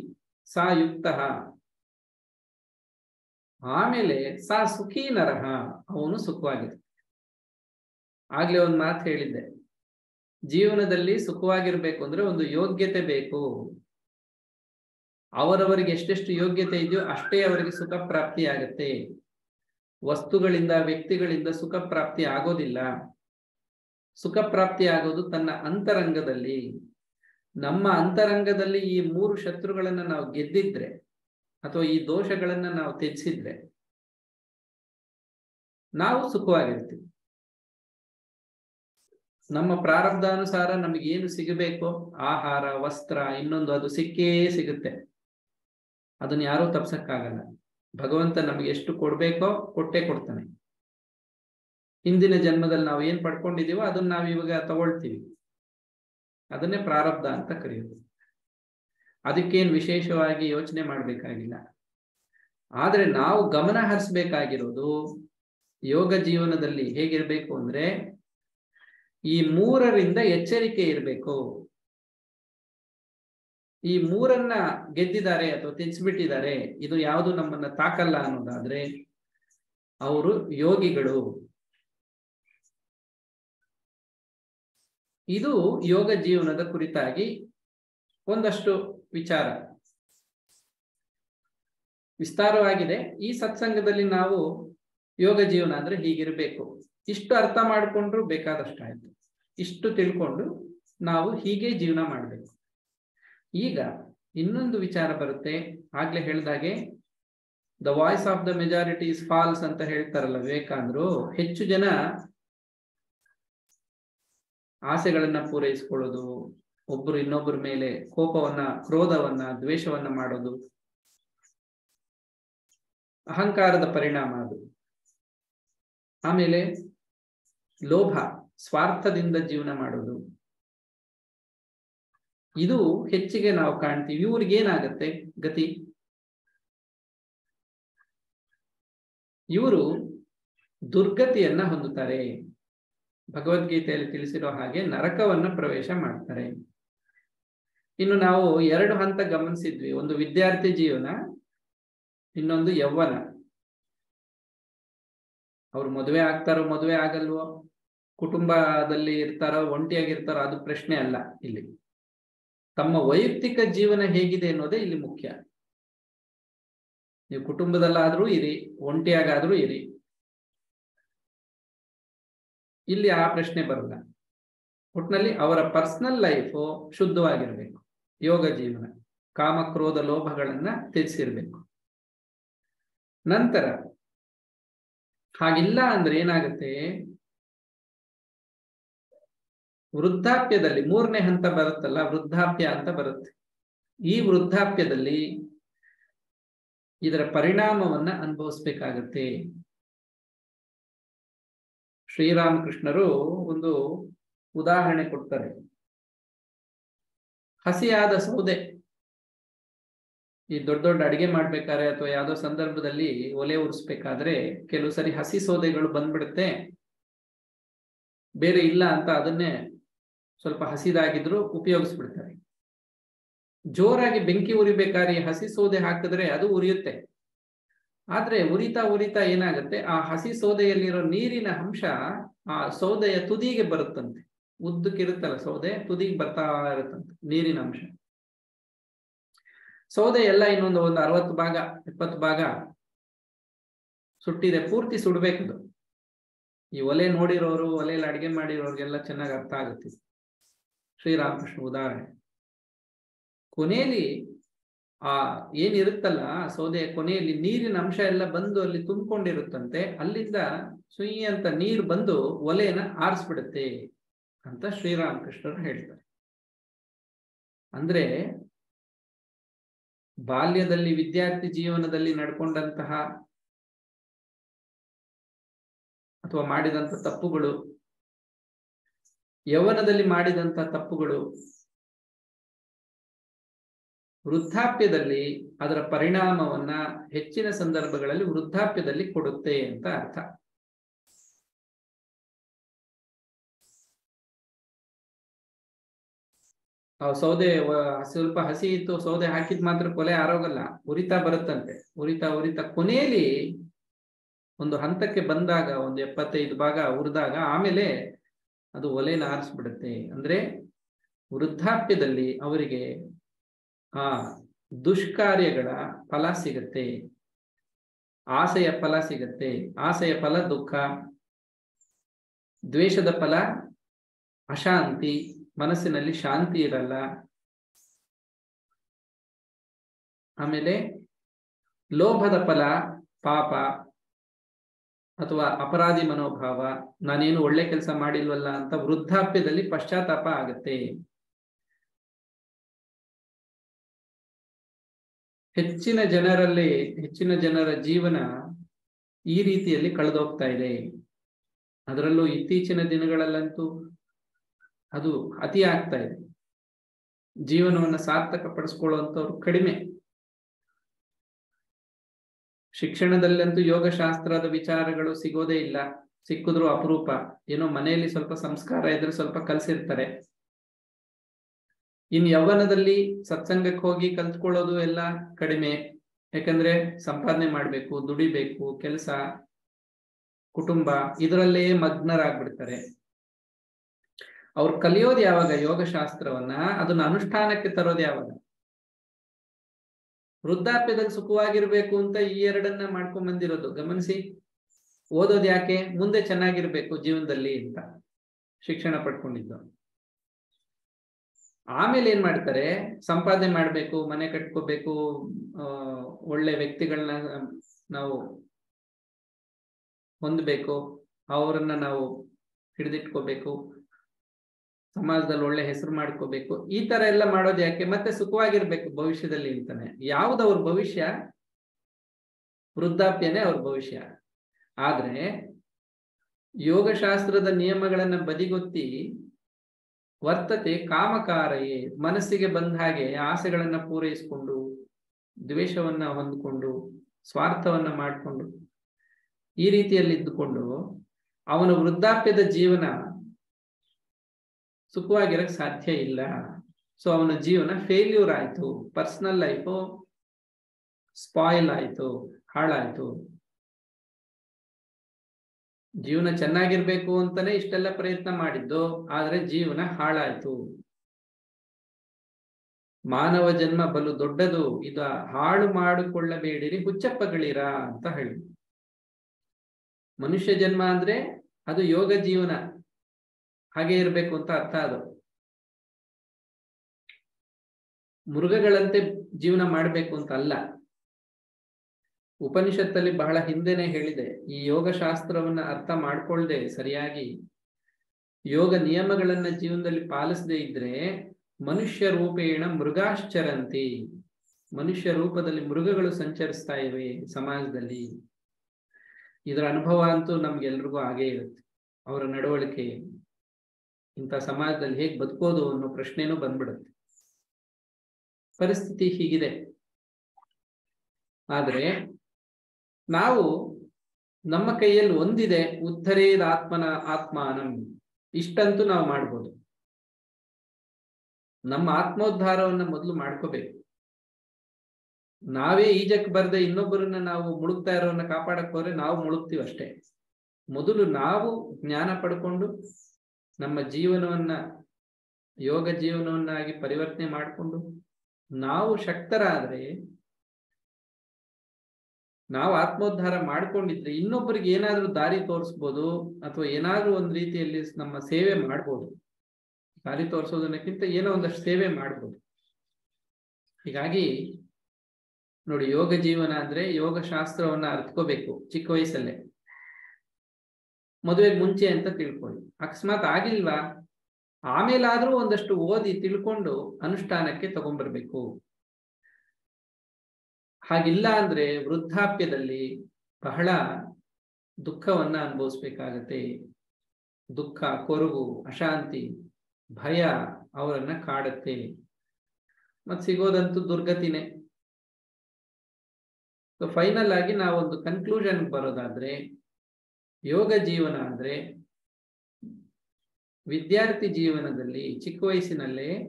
ಸಾಯುಕ್ತ ಆಮೇಲೆ ಸಾ ಸುಖೀ ನರಹ ಅವನು ಸುಖವಾಗಿದೆ. ಆಗ್ಲೇ ಒಂದ್ ಮಾತು ಹೇಳಿದ್ದೆ. ಜೀವನದಲ್ಲಿ ಸುಖವಾಗಿರ್ಬೇಕು ಅಂದ್ರೆ ಒಂದು ಯೋಗ್ಯತೆ ಬೇಕು. ಅವರವರಿಗೆ ಎಷ್ಟೆಷ್ಟು ಯೋಗ್ಯತೆ ಇದೆಯೋ ಅಷ್ಟೇ ಅವರಿಗೆ ಸುಖ ಪ್ರಾಪ್ತಿ ಆಗತ್ತೆ. ವಸ್ತುಗಳಿಂದ, ವ್ಯಕ್ತಿಗಳಿಂದ ಸುಖ ಪ್ರಾಪ್ತಿ ಆಗೋದಿಲ್ಲ. ಸುಖ ಪ್ರಾಪ್ತಿ ಆಗೋದು ತನ್ನ ಅಂತರಂಗದಲ್ಲಿ. ನಮ್ಮ ಅಂತರಂಗದಲ್ಲಿ ಈ ಮೂರು ಶತ್ರುಗಳನ್ನ ನಾವು ಗೆದ್ದಿದ್ರೆ ಅಥವಾ ಈ ದೋಷಗಳನ್ನ ನಾವು ತ್ಯಜಿಸಿದ್ರೆ ನಾವು ಸುಖವಾಗಿರ್ತೀವಿ. ನಮ್ಮ ಪ್ರಾರಬ್ಧಾನುಸಾರ ನಮಗೆ ಏನು ಸಿಗಬೇಕು ಆಹಾರ, ವಸ್ತ್ರ, ಇನ್ನೊಂದು ಅದು ಸಿಕ್ಕೇ ಸಿಗುತ್ತೆ. ಅದನ್ನ ಯಾರೂ ತಪ್ಸಕ್ಕಾಗಲ್ಲ. ಭಗವಂತ ನಮಗೆ ಎಷ್ಟು ಕೊಡ್ಬೇಕೋ ಕೊಟ್ಟೆ ಕೊಡ್ತಾನೆ. ಹಿಂದಿನ ಜನ್ಮದಲ್ಲಿ ನಾವು ಏನ್ ಪಡ್ಕೊಂಡಿದೀವೋ ಅದನ್ನ ನಾವು ಇವಾಗ ತಗೊಳ್ತೀವಿ. ಅದನ್ನೇ ಪ್ರಾರಬ್ಧ ಅಂತ ಕರೆಯೋದು. ಅದಕ್ಕೇನು ವಿಶೇಷವಾಗಿ ಯೋಚನೆ ಮಾಡ್ಬೇಕಾಗಿಲ್ಲ. ಆದ್ರೆ ನಾವು ಗಮನ ಹರಿಸ್ಬೇಕಾಗಿರೋದು ಯೋಗ ಜೀವನದಲ್ಲಿ ಹೇಗಿರ್ಬೇಕು ಅಂದ್ರೆ ಈ ಮೂರರಿಂದ ಎಚ್ಚರಿಕೆ ಇರಬೇಕು. ಈ ಮೂರನ್ನ ಗೆದ್ದಿದ್ದಾರೆ ಅಥವಾ ತೆಚ್ಚಿಬಿಟ್ಟಿದ್ದಾರೆ ಇದು ಯಾವುದು ನಮ್ಮನ್ನ ತಾಕಲ್ಲ ಅನ್ನೋದಾದ್ರೆ ಅವರು ಯೋಗಿಗಳು. ಇದು ಯೋಗ ಜೀವನದ ಕುರಿತಾಗಿ ಒಂದಷ್ಟು ವಿಚಾರ. ವಿಸ್ತಾರವಾಗಿದೆ. ಈ ಸತ್ಸಂಗದಲ್ಲಿ ನಾವು ಯೋಗ ಜೀವನ ಅಂದ್ರೆ ಹೀಗಿರ್ಬೇಕು. ಇಷ್ಟು ಅರ್ಥ ಮಾಡಿಕೊಂಡ್ರು ಬೇಕಾದಷ್ಟು ಆಯ್ತು ಇಷ್ಟು ತಿಳ್ಕೊಂಡು ನಾವು ಹೀಗೆ ಜೀವನ ಮಾಡಬೇಕು. ಈಗ ಇನ್ನೊಂದು ವಿಚಾರ ಬರುತ್ತೆ. ಆಗ್ಲೇ ಹೇಳ್ದಾಗೆ the voice of the majority is false ಅಂತ ಹೇಳ್ತಾರಲ್ಲ ವಿವೇಕಾಂದ್ರು ಹೆಚ್ಚು ಜನ ಆಸೆಗಳನ್ನ ಪೂರೈಸ್ಕೊಳ್ಳೋದು, ಒಬ್ರು ಇನ್ನೊಬ್ಬರ ಮೇಲೆ ಕೋಪವನ್ನ, ಕ್ರೋಧವನ್ನ, ದ್ವೇಷವನ್ನ ಮಾಡೋದು, ಅಹಂಕಾರದ ಪರಿಣಾಮ ಅದು. ಆಮೇಲೆ ಲೋಭ, ಸ್ವಾರ್ಥದಿಂದ ಜೀವನ ಮಾಡೋದು ಇದು ಹೆಚ್ಚಿಗೆ ನಾವು ಕಾಣ್ತೀವಿ. ಇವ್ರಿಗೇನಾಗತ್ತೆ ಗತಿ? ಇವರು ದುರ್ಗತಿಯನ್ನ ಹೊಂದುತ್ತಾರೆ. ಭಗವದ್ಗೀತೆಯಲ್ಲಿ ತಿಳಿಸಿರೋ ಹಾಗೆ ನರಕವನ್ನ ಪ್ರವೇಶ ಮಾಡ್ತಾರೆ. ಇನ್ನು ನಾವು ಎರಡು ಹಂತ ಗಮನಿಸಿದ್ವಿ. ಒಂದು ವಿದ್ಯಾರ್ಥಿ ಜೀವನ, ಇನ್ನೊಂದು ಯೌವನ. ಅವ್ರು ಮದುವೆ ಆಗ್ತಾರೋ, ಮದುವೆ ಆಗಲ್ವೋ, ಕುಟುಂಬದಲ್ಲಿ ಇರ್ತಾರೋ, ಒಂಟಿಯಾಗಿರ್ತಾರೋ, ಅದು ಪ್ರಶ್ನೆ ಅಲ್ಲ ಇಲ್ಲಿ. ತಮ್ಮ ವೈಯಕ್ತಿಕ ಜೀವನ ಹೇಗಿದೆ ಅನ್ನೋದೇ ಇಲ್ಲಿ ಮುಖ್ಯ. ನೀವು ಕುಟುಂಬದಲ್ಲಾದ್ರೂ ಇರಿ, ಒಂಟಿಯಾಗಾದ್ರೂ ಇರಿ. ಇಲ್ಲಿ ಆ ಪ್ರಶ್ನೆ ಬರಲ್ಲ. ಒಟ್ನಲ್ಲಿ ಅವರ ಪರ್ಸನಲ್ ಲೈಫು ಶುದ್ಧವಾಗಿರ್ಬೇಕು. ಯೋಗ ಜೀವನ ಕಾಮ ಕ್ರೋಧ ಲೋಭಗಳನ್ನ ತ್ಯಜಿಸಿರ್ಬೇಕು. ನಂತರ ಹಾಗಿಲ್ಲ ಅಂದ್ರೆ ಏನಾಗುತ್ತೆ? ವೃದ್ಧಾಪ್ಯದಲ್ಲಿ ಮೂರನೇ ಹಂತ ಬರುತ್ತಲ್ಲ, ವೃದ್ಧಾಪ್ಯ ಅಂತ ಬರುತ್ತೆ. ಈ ವೃದ್ಧಾಪ್ಯದಲ್ಲಿ ಇದರ ಪರಿಣಾಮವನ್ನ ಅನುಭವಿಸ್ಬೇಕಾಗತ್ತೆ. ಶ್ರೀರಾಮಕೃಷ್ಣರು ಒಂದು ಉದಾಹರಣೆ ಕೊಡ್ತಾರೆ. ಹಸಿಯಾದ ಸೌದೆ. ಈ ದೊಡ್ಡ ದೊಡ್ಡ ಅಡಿಗೆ ಮಾಡ್ಬೇಕಾದ್ರೆ ಅಥವಾ ಯಾವ್ದೋ ಸಂದರ್ಭದಲ್ಲಿ ಒಲೆ ಉರಿಸ್ಬೇಕಾದ್ರೆ ಕೆಲವು ಸರಿ ಹಸಿ ಸೋದೆಗಳು ಬಂದ್ಬಿಡುತ್ತೆ. ಬೇರೆ ಇಲ್ಲ ಅಂತ ಅದನ್ನೇ ಸ್ವಲ್ಪ ಹಸಿದಾಗಿದ್ರು ಉಪಯೋಗಿಸ್ಬಿಡ್ತಾರೆ. ಜೋರಾಗಿ ಬೆಂಕಿ ಉರಿಬೇಕಾದ್ರೆ ಹಸಿ ಸೋದೆ ಹಾಕಿದ್ರೆ ಅದು ಉರಿಯುತ್ತೆ. ಆದ್ರೆ ಉರಿತಾ ಉರಿತಾ ಏನಾಗುತ್ತೆ? ಆ ಹಸಿ ಸೋದೆಯಲ್ಲಿರೋ ನೀರಿನ ಅಂಶ ಆ ಸೌದೆಯ ತುದಿಗೆ ಬರುತ್ತಂತೆ. ಉದ್ದಕ್ಕಿರುತ್ತಲ್ಲ ಸೌದೆ, ತುದಿಗೆ ಬರ್ತಾ ಇರುತ್ತಂತೆ ನೀರಿನ ಅಂಶ. ಸೌದೆ ಎಲ್ಲ ಇನ್ನೊಂದು ಒಂದು ಅರವತ್ತು ಭಾಗ ಇಪ್ಪತ್ತು ಭಾಗ ಸುಟ್ಟಿದೆ, ಪೂರ್ತಿ ಸುಡ್ಬೇಕದು ಈ ಒಲೆ ನೋಡಿರೋರು, ಒಲೆಯಲ್ಲಿ ಅಡಿಗೆ ಮಾಡಿರೋರಿಗೆಲ್ಲ ಚೆನ್ನಾಗಿ ಅರ್ಥ ಆಗುತ್ತೆ. ಶ್ರೀರಾಮಕೃಷ್ಣ ಉದಾಹರಣೆ. ಕೊನೆಯಲ್ಲಿ ಆ ಏನಿರುತ್ತಲ್ಲ ಸೌದೆಯ ಕೊನೆಯಲ್ಲಿ ನೀರಿನ ಅಂಶ ಎಲ್ಲ ಬಂದು ಅಲ್ಲಿ ತುಂಬಿಕೊಂಡಿರುತ್ತಂತೆ, ಅಲ್ಲಿಂದ ಸುಯಿ ಅಂತ ನೀರು ಬಂದು ಒಲೆಯನ್ನ ಆರಿಸ್ಬಿಡುತ್ತೆ ಅಂತ ಶ್ರೀರಾಮಕೃಷ್ಣರು ಹೇಳ್ತಾರೆ. ಅಂದ್ರೆ ಬಾಲ್ಯದಲ್ಲಿ ವಿದ್ಯಾರ್ಥಿ ಜೀವನದಲ್ಲಿ ನಡ್ಕೊಂಡಂತಹ ಅಥವಾ ಮಾಡಿದಂತ ತಪ್ಪುಗಳು, ಯೌವನದಲ್ಲಿ ಮಾಡಿದಂತ ತಪ್ಪುಗಳು ವೃದ್ಧಾಪ್ಯದಲ್ಲಿ ಅದರ ಪರಿಣಾಮವನ್ನ ಹೆಚ್ಚಿನ ಸಂದರ್ಭಗಳಲ್ಲಿ ವೃದ್ಧಾಪ್ಯದಲ್ಲಿ ಕೊಡುತ್ತೆ ಅಂತ ಅರ್ಥ. ಸೌದೆ ಸ್ವಲ್ಪ ಹಸಿ ಇತ್ತು, ಸೌದೆ ಹಾಕಿದ್ ಮಾತ್ರ ಕೊಲೆ ಆರೋಗಲ್ಲ. ಉರಿತಾ ಬರುತ್ತಂತೆ. ಉರಿತ, ಉರಿತಾ ಕೊನೆಯಲ್ಲಿ ಒಂದು ಹಂತಕ್ಕೆ ಬಂದಾಗ, ಒಂದು ಎಪ್ಪತ್ತೈದು ಭಾಗ ಉರಿದಾಗ ಆಮೇಲೆ ಅದು ಒಲೆನ ಆರಿಸ್ಬಿಡುತ್ತೆ. ಅಂದ್ರೆ ವೃದ್ಧಾಪ್ಯದಲ್ಲಿ ಅವರಿಗೆ ಆ ದುಷ್ಕಾರ್ಯಗಳ ಫಲ ಸಿಗತ್ತೆ. ಆಸೆಯ ಫಲ ಸಿಗತ್ತೆ. ಆಸೆಯ ಫಲ ದುಃಖ, ದ್ವೇಷದ ಫಲ, ಅಶಾಂತಿ ಮನಸ್ಸಿನಲ್ಲಿ ಶಾಂತಿ ಇರಲ್ಲ. ಆಮೇಲೆ ಲೋಭದ ಫಲ, ಪಾಪ ಅಥವಾ ಅಪರಾಧಿ ಮನೋಭಾವ, ನಾನೇನು ಒಳ್ಳೆ ಕೆಲಸ ಮಾಡಿಲ್ವಲ್ಲ ಅಂತ ವೃದ್ಧಾಪ್ಯದಲ್ಲಿ ಪಶ್ಚಾತ್ತಾಪ ಆಗತ್ತೆ. ಹೆಚ್ಚಿನ ಜನರಲ್ಲಿ, ಹೆಚ್ಚಿನ ಜನರ ಜೀವನ ಈ ರೀತಿಯಲ್ಲಿ ಕಳೆದೋಗ್ತಾ ಇದೆ. ಅದರಲ್ಲೂ ಇತ್ತೀಚಿನ ದಿನಗಳಲ್ಲಂತೂ ಅದು ಅತಿ ಆಗ್ತಾ ಇದೆ. ಜೀವನವನ್ನು ಸಾರ್ಥಕ ಪಡಿಸ್ಕೊಳ್ಳುವಂಥವ್ರು ಕಡಿಮೆ. ಶಿಕ್ಷಣದಲ್ಲಂತೂ ಯೋಗಶಾಸ್ತ್ರದ ವಿಚಾರಗಳು ಸಿಗೋದೇ ಇಲ್ಲ. ಸಿಕ್ಕಿದ್ರು ಅಪರೂಪ. ಏನೋ ಮನೆಯಲ್ಲಿ ಸ್ವಲ್ಪ ಸಂಸ್ಕಾರ ಇದ್ರೆ ಸ್ವಲ್ಪ ಕಲ್ಸಿರ್ತಾರೆ. ಇನ್ ಯೌವನದಲ್ಲಿ ಸತ್ಸಂಗಕ್ಕೆ ಹೋಗಿ ಕಲ್ತ್ಕೊಳ್ಳೋದು ಎಲ್ಲ ಕಡಿಮೆ. ಯಾಕಂದ್ರೆ ಸಂಪಾದನೆ ಮಾಡ್ಬೇಕು, ದುಡಿಬೇಕು, ಕೆಲಸ, ಕುಟುಂಬ ಇದರಲ್ಲೇ ಮಗ್ನರಾಗ್ಬಿಡ್ತಾರೆ. ಅವ್ರು ಕಲಿಯೋದು ಯಾವಾಗ? ಯೋಗಶಾಸ್ತ್ರವನ್ನ? ಅದನ್ನ ಅನುಷ್ಠಾನಕ್ಕೆ ತರೋದು ಯಾವಾಗ? ವೃದ್ಧಾಪ್ಯದಲ್ಲಿ ಸುಖವಾಗಿರ್ಬೇಕು ಅಂತ ಈ ಎರಡನ್ನ ಮಾಡ್ಕೊಂಡ್ ಬಂದಿರೋದು. ಗಮನಿಸಿ, ಓದೋದು ಯಾಕೆ? ಮುಂದೆ ಚೆನ್ನಾಗಿರ್ಬೇಕು ಜೀವನದಲ್ಲಿ ಅಂತ ಶಿಕ್ಷಣ ಪಡ್ಕೊಂಡಿದ್ದು. ಆಮೇಲೆ ಏನ್ ಮಾಡ್ತಾರೆ? ಸಂಪಾದನೆ ಮಾಡ್ಬೇಕು, ಮನೆ ಕಟ್ಕೋಬೇಕು ಒಳ್ಳೆ ವ್ಯಕ್ತಿಗಳನ್ನ ನಾವು ಹೊಂದಬೇಕು, ಅವರನ್ನ ನಾವು ಹಿಡಿದಿಟ್ಕೋಬೇಕು. ಸಮಾಜದಲ್ಲಿ ಒಳ್ಳೆ ಹೆಸರು ಮಾಡ್ಕೋಬೇಕು. ಈ ತರ ಎಲ್ಲ ಮಾಡೋದು ಯಾಕೆ? ಮತ್ತೆ ಸುಖವಾಗಿರ್ಬೇಕು ಭವಿಷ್ಯದಲ್ಲಿ ಅಂತಾನೆ. ಯಾವ್ದವ್ರ ಭವಿಷ್ಯ? ವೃದ್ಧಾಪ್ಯನೇ ಅವ್ರ ಭವಿಷ್ಯ. ಆದ್ರೆ ಯೋಗಶಾಸ್ತ್ರದ ನಿಯಮಗಳನ್ನ ಬದಿಗೊತ್ತಿ ವರ್ತತೆ ಕಾಮಕಾರಯೇ ಮನಸ್ಸಿಗೆ ಬಂದ ಹಾಗೆ ಆಸೆಗಳನ್ನ ಪೂರೈಸಿಕೊಂಡು, ದ್ವೇಷವನ್ನ ಹೊಂದ್ಕೊಂಡು, ಸ್ವಾರ್ಥವನ್ನ ಮಾಡಿಕೊಂಡು ಈ ರೀತಿಯಲ್ಲಿ ಇದ್ದುಕೊಂಡು ಅವನ ವೃದ್ಧಾಪ್ಯದ ಜೀವನ ಸುಖವಾಗಿರಕ್ ಸಾಧ್ಯ ಇಲ್ಲ. ಸೊ ಅವನ ಜೀವನ ಫೇಲ್ಯೂರ್ ಆಯ್ತು. ಪರ್ಸನಲ್ ಲೈಫು ಸ್ಪಾಯಿಲ್ ಆಯ್ತು, ಹಾಳಾಯ್ತು. ಜೀವನ ಚೆನ್ನಾಗಿರ್ಬೇಕು ಅಂತಾನೆ ಇಷ್ಟೆಲ್ಲ ಪ್ರಯತ್ನ ಮಾಡಿದ್ದು, ಆದ್ರೆ ಜೀವನ ಹಾಳಾಯ್ತು. ಮಾನವ ಜನ್ಮ ಬಲು ದೊಡ್ಡದು. ಇದ ಹಾಳು ಮಾಡಿಕೊಳ್ಳಬೇಡಿರಿ, ಹುಚ್ಚಪ್ಪಗಳಿರ ಅಂತ ಹೇಳಿ. ಮನುಷ್ಯ ಜನ್ಮ ಅಂದ್ರೆ ಅದು ಯೋಗ ಜೀವನ. ಹಾಗೆ ಇರಬೇಕು ಅಂತ ಅರ್ಥ ಅದು. ಮೃಗಗಳಂತೆ ಜೀವನ ಮಾಡಬೇಕು ಅಂತ ಅಲ್ಲ. ಉಪನಿಷತ್ತಲ್ಲಿ ಬಹಳ ಹಿಂದೆನೆ ಹೇಳಿದೆ, ಈ ಯೋಗ ಶಾಸ್ತ್ರವನ್ನ ಅರ್ಥ ಮಾಡ್ಕೊಳ್ದೆ ಸರಿಯಾಗಿ. ಯೋಗ ನಿಯಮಗಳನ್ನ ಜೀವನದಲ್ಲಿ ಪಾಲಿಸದೇ ಇದ್ರೆ ಮನುಷ್ಯ ರೂಪೇಣ ಮೃಗಾಶ್ಚರಂತಿ. ಮನುಷ್ಯ ರೂಪದಲ್ಲಿ ಮೃಗಗಳು ಸಂಚರಿಸ್ತಾ ಇವೆ ಸಮಾಜದಲ್ಲಿ. ಇದರ ಅನುಭವ ಅಂತೂ ನಮ್ಗೆಲ್ರಿಗೂ ಹಾಗೇ ಇರುತ್ತೆ. ಅವರ ನಡವಳಿಕೆ. ಇಂಥ ಸಮಾಜದಲ್ಲಿ ಹೇಗೆ ಬದುಕೋದು ಅನ್ನೋ ಪ್ರಶ್ನೆನೂ ಬಂದ್ಬಿಡುತ್ತೆ. ಪರಿಸ್ಥಿತಿ ಹೀಗಿದೆ. ಆದರೆ ನಾವು ನಮ್ಮ ಕೈಯಲ್ಲಿ ಒಂದಿದೆ ಉದ್ಧರೇದ ಆತ್ಮನ ಆತ್ಮಾನಂ. ಇಷ್ಟಂತೂ ನಾವು ಮಾಡ್ಬೋದು. ನಮ್ಮ ಆತ್ಮೋದ್ಧಾರವನ್ನ ಮೊದಲು ಮಾಡ್ಕೋಬೇಕು. ನಾವೇ ಈಜಕ್ಕೆ ಬರ್ದೆ ಇನ್ನೊಬ್ಬರನ್ನ ನಾವು ಮುಳುಗ್ತಾ ಇರೋನ್ನ ಕಾಪಾಡಕ್ ಹೋದ್ರೆ ನಾವು ಮುಳುಗ್ತೀವಿ ಅಷ್ಟೇ ಮೊದಲು ನಾವು ಜ್ಞಾನ ಪಡ್ಕೊಂಡು ನಮ್ಮ ಜೀವನವನ್ನ, ಯೋಗ ಜೀವನವನ್ನಾಗಿ ಪರಿವರ್ತನೆ ಮಾಡಿಕೊಂಡು ನಾವು ಶಕ್ತರಾದ್ರೆ, ನಾವು ಆತ್ಮೋದ್ಧಾರ ಮಾಡ್ಕೊಂಡಿದ್ರೆ ಇನ್ನೊಬ್ಬರಿಗೆ ಏನಾದ್ರೂ ದಾರಿ ತೋರಿಸ್ಬೋದು ಅಥವಾ ಏನಾದ್ರೂ ಒಂದ್ ರೀತಿಯಲ್ಲಿ ನಮ್ಮ ಸೇವೆ ಮಾಡ್ಬೋದು. ದಾರಿ ತೋರಿಸೋದನ್ನಕ್ಕಿಂತ ಏನೋ ಒಂದಷ್ಟು ಸೇವೆ ಮಾಡ್ಬೋದು. ಹೀಗಾಗಿ ನೋಡಿ ಯೋಗ ಜೀವನ ಅಂದ್ರೆ ಯೋಗ ಶಾಸ್ತ್ರವನ್ನ ಅರ್ಥಕೋಬೇಕು ಚಿಕ್ಕ ವಯಸ್ಸಲ್ಲೇ. ಮದುವೆಗೆ ಮುಂಚೆ ಅಂತ ತಿಳ್ಕೊಳ್ಳಿ. ಅಕಸ್ಮಾತ್ ಆಗಿಲ್ವಾ? ಆಮೇಲಾದ್ರೂ ಒಂದಷ್ಟು ಓದಿ ತಿಳ್ಕೊಂಡು ಅನುಷ್ಠಾನಕ್ಕೆ ತಗೊಂಡ್ಬರ್ಬೇಕು. ಹಾಗಿಲ್ಲ ಅಂದ್ರೆ ವೃದ್ಧಾಪ್ಯದಲ್ಲಿ ಬಹಳ ದುಃಖವನ್ನ ಅನುಭವಿಸ್ಬೇಕಾಗತ್ತೆ. ದುಃಖ, ಕೊರಗು, ಅಶಾಂತಿ, ಭಯ ಅವರನ್ನ ಕಾಡತ್ತೆ. ಮತ್ ಸಿಗೋದಂತೂ ದುರ್ಗತಿನೇ. ಸೊ ಫೈನಲ್ ಆಗಿ ನಾವೊಂದು ಕನ್ಕ್ಲೂಷನ್ ಬರೋದಾದ್ರೆ ಯೋಗ ಜೀವನ ಅಂದ್ರೆ ವಿದ್ಯಾರ್ಥಿ ಜೀವನದಲ್ಲಿ ಚಿಕ್ಕ ವಯಸ್ಸಿನಲ್ಲೇ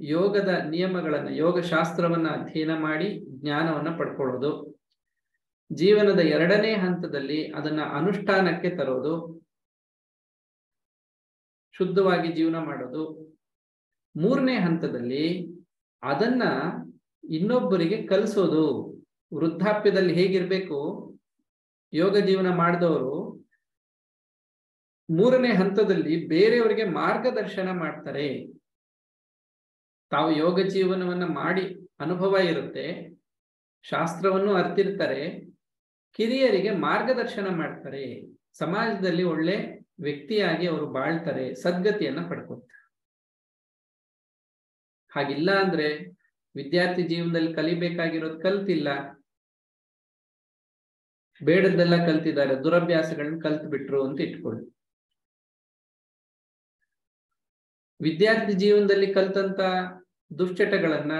ಯೋಗದ ನಿಯಮಗಳನ್ನು ಯೋಗ ಶಾಸ್ತ್ರವನ್ನ ಅಧ್ಯಯನ ಮಾಡಿ ಜ್ಞಾನವನ್ನ ಪಡ್ಕೊಳ್ಳೋದು. ಜೀವನದ ಎರಡನೇ ಹಂತದಲ್ಲಿ ಅದನ್ನ ಅನುಷ್ಠಾನಕ್ಕೆ ತರೋದು. ಶುದ್ಧವಾಗಿ ಜೀವನ ಮಾಡೋದು. ಮೂರನೇ ಹಂತದಲ್ಲಿ ಅದನ್ನ ಇನ್ನೊಬ್ಬರಿಗೆ ಕಲಿಸೋದು. ವೃದ್ಧಾಪ್ಯದಲ್ಲಿ ಹೇಗಿರ್ಬೇಕು? ಯೋಗ ಜೀವನ ಮಾಡಿದವರು ಮೂರನೇ ಹಂತದಲ್ಲಿ ಬೇರೆಯವರಿಗೆ ಮಾರ್ಗದರ್ಶನ ಮಾಡ್ತಾರೆ. ತಾವು ಯೋಗ ಜೀವನವನ್ನ ಮಾಡಿ ಅನುಭವ ಇರುತ್ತೆ, ಶಾಸ್ತ್ರವನ್ನು ಅರ್ತಿರ್ತಾರೆ, ಕಿರಿಯರಿಗೆ ಮಾರ್ಗದರ್ಶನ ಮಾಡ್ತಾರೆ. ಸಮಾಜದಲ್ಲಿ ಒಳ್ಳೆ ವ್ಯಕ್ತಿಯಾಗಿ ಅವರು ಬಾಳ್ತಾರೆ, ಸದ್ಗತಿಯನ್ನ ಪಡ್ಕೊತಾರೆ ಹಾಗಿಲ್ಲ ಅಂದ್ರೆ ವಿದ್ಯಾರ್ಥಿ ಜೀವನದಲ್ಲಿ ಕಲಿಬೇಕಾಗಿರೋದು ಕಲ್ತಿಲ್ಲ. ಬೇಡದ್ದೆಲ್ಲ ಕಲ್ತಿದ್ದಾರೆ, ದುರಭ್ಯಾಸಗಳನ್ನ ಕಲ್ತ್ ಬಿಟ್ರು ಅಂತ ಇಟ್ಕೊಳ್ಳಿ. ವಿದ್ಯಾರ್ಥಿ ಜೀವನದಲ್ಲಿ ಕಲ್ತಂತ ದುಶ್ಚಟಗಳನ್ನ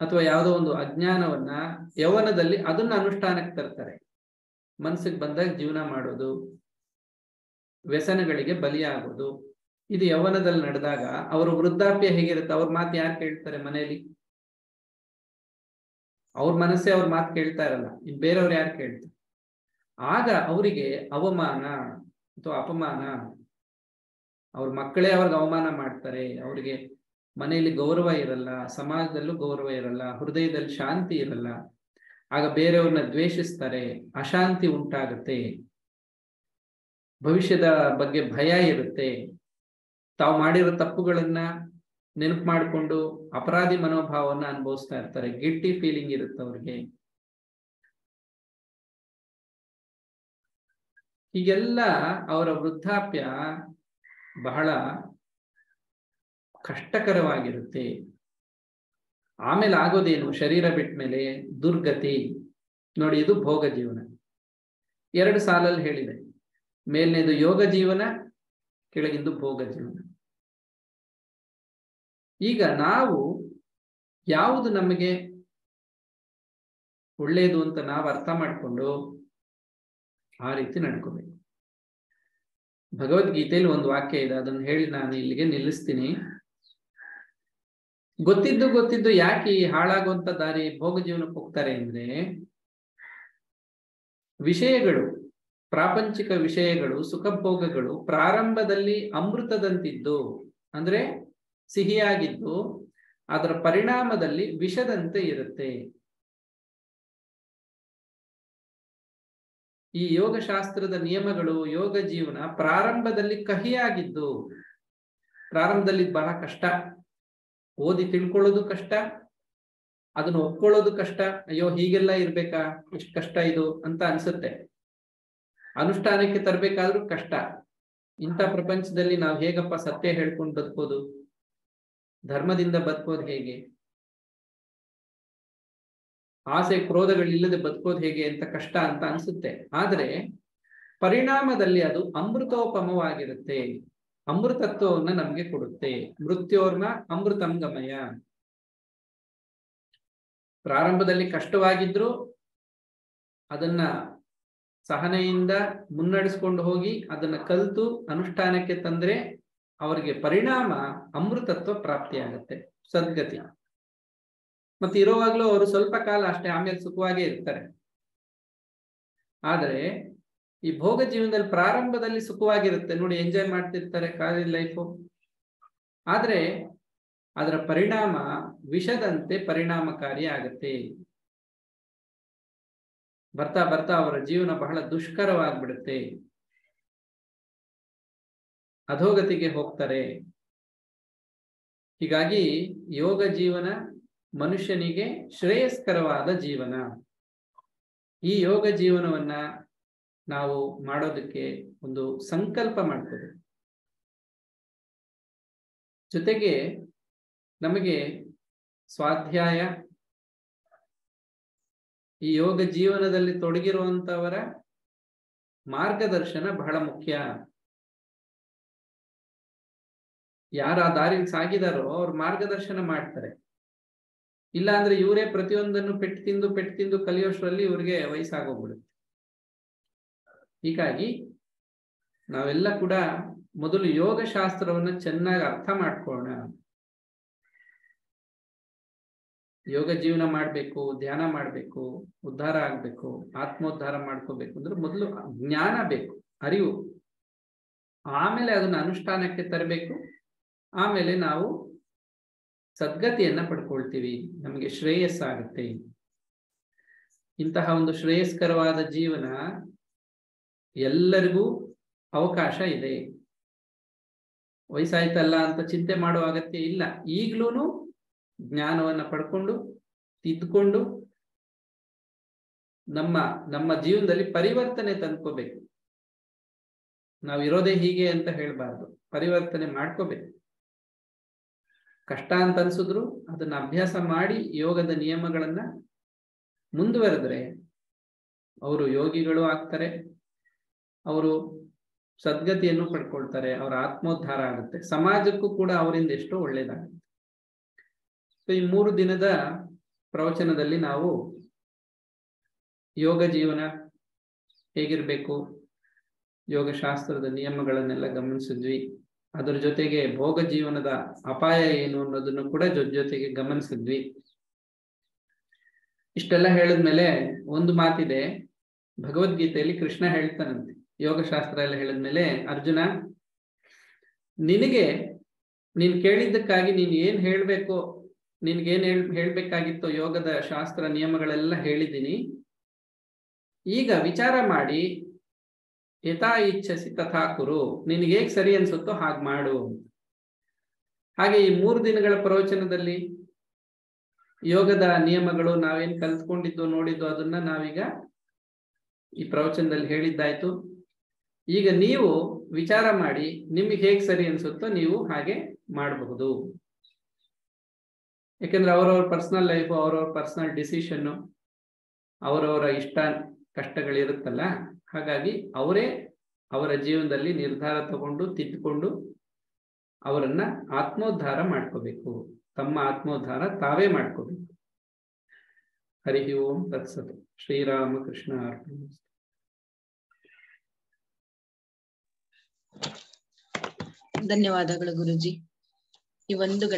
ಅಥವಾ ಯಾವುದೋ ಒಂದು ಅಜ್ಞಾನವನ್ನ ಯವನದಲ್ಲಿ ಅದನ್ನ ಅನುಷ್ಠಾನಕ್ಕೆ ತರ್ತಾರೆ. ಮನಸ್ಸಿಗೆ ಬಂದಾಗ ಜೀವನ ಮಾಡೋದು, ವ್ಯಸನಗಳಿಗೆ ಬಲಿಯಾಗೋದು. ಇದು ಯವನದಲ್ಲಿ ನಡೆದಾಗ, ಅವರು ವೃದ್ಧಾಪ್ಯ ಹೇಗಿರುತ್ತೆ? ಅವ್ರ ಮಾತು ಯಾರು ಕೇಳ್ತಾರೆ ಮನೆಯಲ್ಲಿ? ಅವ್ರ ಮನಸ್ಸೇ ಅವ್ರ ಮಾತು ಕೇಳ್ತಾ ಇರಲ್ಲ. ಇನ್ ಬೇರೆಯವ್ರು ಯಾರು ಕೇಳ್ತಾರೆ? ಆಗ ಅವರಿಗೆ ಅವಮಾನ ಅಥವಾ ಅಪಮಾನ ಅವ್ರ ಮಕ್ಕಳೇ ಅವ್ರಿಗೆ ಅವಮಾನ ಮಾಡ್ತಾರೆ. ಅವ್ರಿಗೆ ಮನೆಯಲ್ಲಿ ಗೌರವ ಇರಲ್ಲ, ಸಮಾಜದಲ್ಲೂ ಗೌರವ ಇರಲ್ಲ, ಹೃದಯದಲ್ಲಿ ಶಾಂತಿ ಇರಲ್ಲ. ಆಗ ಬೇರೆಯವ್ರನ್ನ ದ್ವೇಷಿಸ್ತಾರೆ, ಅಶಾಂತಿ ಉಂಟಾಗುತ್ತೆ. ಭವಿಷ್ಯದ ಬಗ್ಗೆ ಭಯ ಇರುತ್ತೆ. ತಾವು ಮಾಡಿರೋ ತಪ್ಪುಗಳನ್ನ ನೆನಪು ಮಾಡಿಕೊಂಡು ಅಪರಾಧಿ ಮನೋಭಾವವನ್ನ ಅನುಭವಿಸ್ತಾ ಇರ್ತಾರೆ. ಗಿಟ್ಟಿ ಫೀಲಿಂಗ್ ಇರುತ್ತೆ ಅವ್ರಿಗೆ. ಹೀಗೆಲ್ಲ ಅವರ ವೃದ್ಧಾಪ್ಯ ಬಹಳ ಕಷ್ಟಕರವಾಗಿರುತ್ತೆ. ಆಮೇಲೆ ಆಗೋದೇನು? ಶರೀರ ಬಿಟ್ಟ ಮೇಲೆ ದುರ್ಗತಿ. ನೋಡಿ, ಇದು ಭೋಗ ಜೀವನ. ಎರಡು ಸಾಲಲ್ಲಿ ಹೇಳಿದೆ. ಮೇಲ್ನೇದು ಯೋಗ ಜೀವನ, ಕೆಳಗಿಂದು ಭೋಗ ಜೀವನ. ಈಗ ನಾವು ಯಾವುದು ನಮಗೆ ಒಳ್ಳೆಯದು ಅಂತ ನಾವು ಅರ್ಥ ಮಾಡಿಕೊಂಡು ಆ ರೀತಿ ನಡ್ಕೋಬೇಕು. ಭಗವದ್ಗೀತೆಯಲ್ಲಿ ಒಂದು ವಾಕ್ಯ ಇದೆ, ಅದನ್ನು ಹೇಳಿ ನಾನು ಇಲ್ಲಿಗೆ ನಿಲ್ಲಿಸ್ತೀನಿ. ಗೊತ್ತಿದ್ದು ಗೊತ್ತಿದ್ದು ಯಾಕೆ ಈ ಹಾಳಾಗುವಂತ ದಾರಿ ಭೋಗ ಜೀವನಕ್ಕೆ ಹೋಗ್ತಾರೆ ಅಂದ್ರೆ, ವಿಷಯಗಳು, ಪ್ರಾಪಂಚಿಕ ವಿಷಯಗಳು, ಸುಖಭೋಗಗಳು ಪ್ರಾರಂಭದಲ್ಲಿ ಅಮೃತದಂತಿದ್ದು. ಅಂದ್ರೆ ಸಿಹಿಯಾಗಿದ್ದು ಅದರ ಪರಿಣಾಮದಲ್ಲಿ ವಿಷದಂತೆ ಇರುತ್ತೆ. ಈ ಯೋಗಶಾಸ್ತ್ರದ ನಿಯಮಗಳು ಯೋಗ ಜೀವನ ಪ್ರಾರಂಭದಲ್ಲಿ ಕಹಿಯಾಗಿದ್ದು ಪ್ರಾರಂಭದಲ್ಲಿ ಬಹಳ ಕಷ್ಟ. ಓದಿ ತಿಳ್ಕೊಳ್ಳೋದು ಕಷ್ಟ. ಅದನ್ನು ಒಪ್ಕೊಳ್ಳೋದು ಕಷ್ಟ. ಅಯ್ಯೋ, ಹೀಗೆಲ್ಲ ಇರ್ಬೇಕಾ? ಎಷ್ಟು ಕಷ್ಟ ಇದು ಅಂತ ಅನ್ಸುತ್ತೆ. ಅನುಷ್ಠಾನಕ್ಕೆ ತರಬೇಕಾದ್ರೂ ಕಷ್ಟ. ಇಂಥ ಪ್ರಪಂಚದಲ್ಲಿ ನಾವು ಹೇಗಪ್ಪ ಸತ್ಯ ಹೇಳ್ಕೊಂಡು ಬದುಕೋದು? ಧರ್ಮದಿಂದ ಬದುಕೋದು ಹೇಗೆ? ಆಸೆ ಕ್ರೋಧಗಳಿಲ್ಲದೆ ಬದುಕೋದು ಹೇಗೆ ಅಂತ ಕಷ್ಟ ಅಂತ ಅನ್ಸುತ್ತೆ. ಆದರೆ ಪರಿಣಾಮದಲ್ಲಿ ಅದು ಅಮೃತೋಪಮವಾಗಿರುತ್ತೆ. ಅಮೃತತ್ವವನ್ನ ನಮ್ಗೆ ಕೊಡುತ್ತೆ. ಮೃತ್ಯೋರ್ನ ಅಮೃತಂಗಮಯ. ಪ್ರಾರಂಭದಲ್ಲಿ ಕಷ್ಟವಾಗಿದ್ರು ಅದನ್ನ ಸಹನೆಯಿಂದ ಮುನ್ನಡೆಸ್ಕೊಂಡು ಹೋಗಿ ಅದನ್ನ ಕಲ್ತು ಅನುಷ್ಠಾನಕ್ಕೆ ತಂದ್ರೆ ಅವರಿಗೆ ಪರಿಣಾಮ ಅಮೃತತ್ವ ಪ್ರಾಪ್ತಿಯಾಗುತ್ತೆ ಸದ್ಗತಿ. ಮತ್ತೆ ಇರುವಾಗ್ಲೂ ಅವರು ಸ್ವಲ್ಪ ಕಾಲ ಅಷ್ಟೇ ಆಮೇಲೆ ಸುಖವಾಗೇ ಇರ್ತಾರೆ. ಆದರೆ ಈ ಭೋಗ ಜೀವನದಲ್ಲಿ ಪ್ರಾರಂಭದಲ್ಲಿ ಸುಖವಾಗಿರುತ್ತೆ. ನೋಡಿ ಎಂಜಾಯ್ ಮಾಡ್ತಿರ್ತಾರೆ ಕಾಲೇಜ್ ಲೈಫು ಆದರೆ ಅದರ ಪರಿಣಾಮ ವಿಷದಂತೆ ಪರಿಣಾಮಕಾರಿ ಆಗುತ್ತೆ. ಬರ್ತಾ ಬರ್ತಾ ಅವರ ಜೀವನ ಬಹಳ ದುಷ್ಕರವಾಗ್ಬಿಡುತ್ತೆ. ಅಧೋಗತಿಗೆ ಹೋಗ್ತಾರೆ. ಹೀಗಾಗಿ ಯೋಗ ಜೀವನ ಮನುಷ್ಯನಿಗೆ ಶ್ರೇಯಸ್ಕರವಾದ ಜೀವನ. ಈ ಯೋಗ ಜೀವನವನ್ನ ನಾವು ಮಾಡೋದಕ್ಕೆ ಒಂದು ಸಂಕಲ್ಪ ಮಾಡ್ತೇವೆ. ಜೊತೆಗೆ ನಮಗೆ ಸ್ವಾಧ್ಯಾಯ ಈ ಯೋಗ ಜೀವನದಲ್ಲಿ ತೊಡಗಿರುವಂತವರ ಮಾರ್ಗದರ್ಶನ ಬಹಳ ಮುಖ್ಯ. ಯಾರು ಆ ದಾರಿ ಸಾಗಿದಾರೋ ಅವ್ರ ಮಾರ್ಗದರ್ಶನ ಮಾಡ್ತಾರೆ. ಇಲ್ಲ ಅಂದ್ರೆ ಇವರೇ ಪ್ರತಿಯೊಂದನ್ನು ಪೆಟ್ಟು ತಿಂದು ಪೆಟ್ಟು ತಿಂದು ಕಲಿಯೋಷ್ಟರಲ್ಲಿ ಇವ್ರಿಗೆ ವಯಸ್ಸಾಗೋಗ್ಬಿಡುತ್ತೆ. ಹೀಗಾಗಿ ನಾವೆಲ್ಲ ಕೂಡ ಮೊದಲು ಯೋಗ ಶಾಸ್ತ್ರವನ್ನ ಚೆನ್ನಾಗಿ ಅರ್ಥ ಮಾಡ್ಕೊಳ್ಳೋಣ. ಯೋಗ ಜೀವನ ಮಾಡ್ಬೇಕು, ಧ್ಯಾನ ಮಾಡ್ಬೇಕು, ಉದ್ಧಾರ ಆಗ್ಬೇಕು, ಆತ್ಮೋದ್ಧಾರ ಮಾಡ್ಕೋಬೇಕು ಅಂದ್ರೆ ಮೊದಲು ಜ್ಞಾನ ಬೇಕು, ಅರಿವು. ಆಮೇಲೆ ಅದನ್ನ ಅನುಷ್ಠಾನಕ್ಕೆ ತರಬೇಕು. ಆಮೇಲೆ ನಾವು ಸದ್ಗತಿಯನ್ನ ಪಡ್ಕೊಳ್ತೀವಿ. ನಮಗೆ ಶ್ರೇಯಸ್ಸಾಗುತ್ತೆ. ಇಂತಹ ಒಂದು ಶ್ರೇಯಸ್ಕರವಾದ ಜೀವನ ಎಲ್ಲರಿಗೂ ಅವಕಾಶ ಇದೆ. ವಯಸ್ಸಾಯ್ತಲ್ಲ ಅಂತ ಚಿಂತೆ ಮಾಡುವ ಅಗತ್ಯ ಇಲ್ಲ. ಈಗ್ಲೂ ಜ್ಞಾನವನ್ನ ಪಡ್ಕೊಂಡು, ತಿದ್ಕೊಂಡು ನಮ್ಮ ನಮ್ಮ ಜೀವನದಲ್ಲಿ ಪರಿವರ್ತನೆ ತಂದ್ಕೋಬೇಕು. ನಾವು ಇರೋದೇ ಹೀಗೆ ಅಂತ ಹೇಳ್ಬಾರ್ದು. ಪರಿವರ್ತನೆ ಮಾಡ್ಕೋಬೇಕು. ಕಷ್ಟ ಅಂತ ಅನ್ಸಿದ್ರು, ಅದನ್ನ ಅಭ್ಯಾಸ ಮಾಡಿ ಯೋಗದ ನಿಯಮಗಳನ್ನ ಮುಂದುವರೆದ್ರೆ ಅವರು ಯೋಗಿಗಳು ಆಗ್ತಾರೆ, ಅವರು ಸದ್ಗತಿಯನ್ನು ಪಡ್ಕೊಳ್ತಾರೆ, ಅವರ ಆತ್ಮೋದ್ಧಾರ ಆಗುತ್ತೆ. ಸಮಾಜಕ್ಕೂ ಕೂಡ ಅವರಿಂದ ಎಷ್ಟೋ ಒಳ್ಳೇದಾಗುತ್ತೆ. ಸೊ ಈ ಮೂರು ದಿನದ ಪ್ರವಚನದಲ್ಲಿ ನಾವು ಯೋಗ ಜೀವನ ಹೇಗಿರ್ಬೇಕು, ಯೋಗಶಾಸ್ತ್ರದ ನಿಯಮಗಳನ್ನೆಲ್ಲ ಗಮನಿಸಿದ್ವಿ. ಅದರ ಜೊತೆಗೆ ಭೋಗ ಜೀವನದ ಅಪಾಯ ಏನು ಅನ್ನೋದನ್ನು ಕೂಡ ಜೊತೆ ಜೊತೆಗೆ ಗಮನಿಸಿದ್ವಿ. ಇಷ್ಟೆಲ್ಲ ಹೇಳಿದ್ಮೇಲೆ ಒಂದು ಮಾತಿದೆ, ಭಗವದ್ಗೀತೆಯಲ್ಲಿ ಕೃಷ್ಣ ಹೇಳ್ತಾನಂತೆ. ಯೋಗಶಾಸ್ತ್ರ ಎಲ್ಲ ಹೇಳಿದ್ಮೇಲೆ, ಅರ್ಜುನ, ನಿನಗೆ, ನೀನ್ ಕೇಳಿದ್ದಕ್ಕಾಗಿ ನೀನ್ ಏನ್ ಹೇಳ್ಬೇಕು, ನಿನ್ಗೇನ್ ಹೇಳ್, ಹೇಳ್ಬೇಕಾಗಿತ್ತೋ ಯೋಗದ ಶಾಸ್ತ್ರ ನಿಯಮಗಳೆಲ್ಲ ಹೇಳಿದ್ದೀನಿ. ಈಗ ವಿಚಾರ ಮಾಡಿ ಯಥಾ ಇಚ್ಛಸಿ ತಥಾ ಕುರು. ನಿನಗೆ ಹೇಗೆ ಸರಿ ಅನ್ಸುತ್ತೋ ಹಾಗೆ ಮಾಡು ಹಾಗೆ ಈ ಮೂರು ದಿನಗಳ ಪ್ರವಚನದಲ್ಲಿ ಯೋಗದ ನಿಯಮಗಳು ನಾವೇನ್ ಕಲ್ತ್ಕೊಂಡಿದ್ದು ನೋಡಿದ್ದು ಅದನ್ನ ನಾವೀಗ ಈ ಪ್ರವಚನದಲ್ಲಿ ಹೇಳಿದ್ದಾಯ್ತು. ಈಗ ನೀವು ವಿಚಾರ ಮಾಡಿ ನಿಮಗೆ ಹೇಗೆ ಸರಿ ಅನ್ಸುತ್ತೋ ನೀವು ಹಾಗೆ ಮಾಡಬಹುದು. ಯಾಕೆಂದ್ರೆ ಅವರವ್ರ ಪರ್ಸನಲ್ ಲೈಫು, ಅವರವ್ರ ಪರ್ಸನಲ್ ಡಿಸಿಷನ್ನು, ಅವರವರ ಇಷ್ಟ, ಕಷ್ಟಗಳಿರುತ್ತಲ್ಲ ಹಾಗಾಗಿ ಅವರೇ ಅವರ ಜೀವನದಲ್ಲಿ ನಿರ್ಧಾರ ತಗೊಂಡು, ತಿದ್ದುಕೊಂಡು ಅವರನ್ನ ಆತ್ಮೋದ್ಧಾರ ಮಾಡ್ಕೋಬೇಕು. ತಮ್ಮ ಆತ್ಮೋದ್ಧಾರ ತಾವೇ ಮಾಡ್ಕೋಬೇಕು. ಹರಿ ಓಂ ತತ್ಸತ್. ಶ್ರೀರಾಮಕೃಷ್ಣ ಅರ್ಪಣ. ಧನ್ಯವಾದಗಳು ಗುರುಜಿ. ಈ ಒಂದು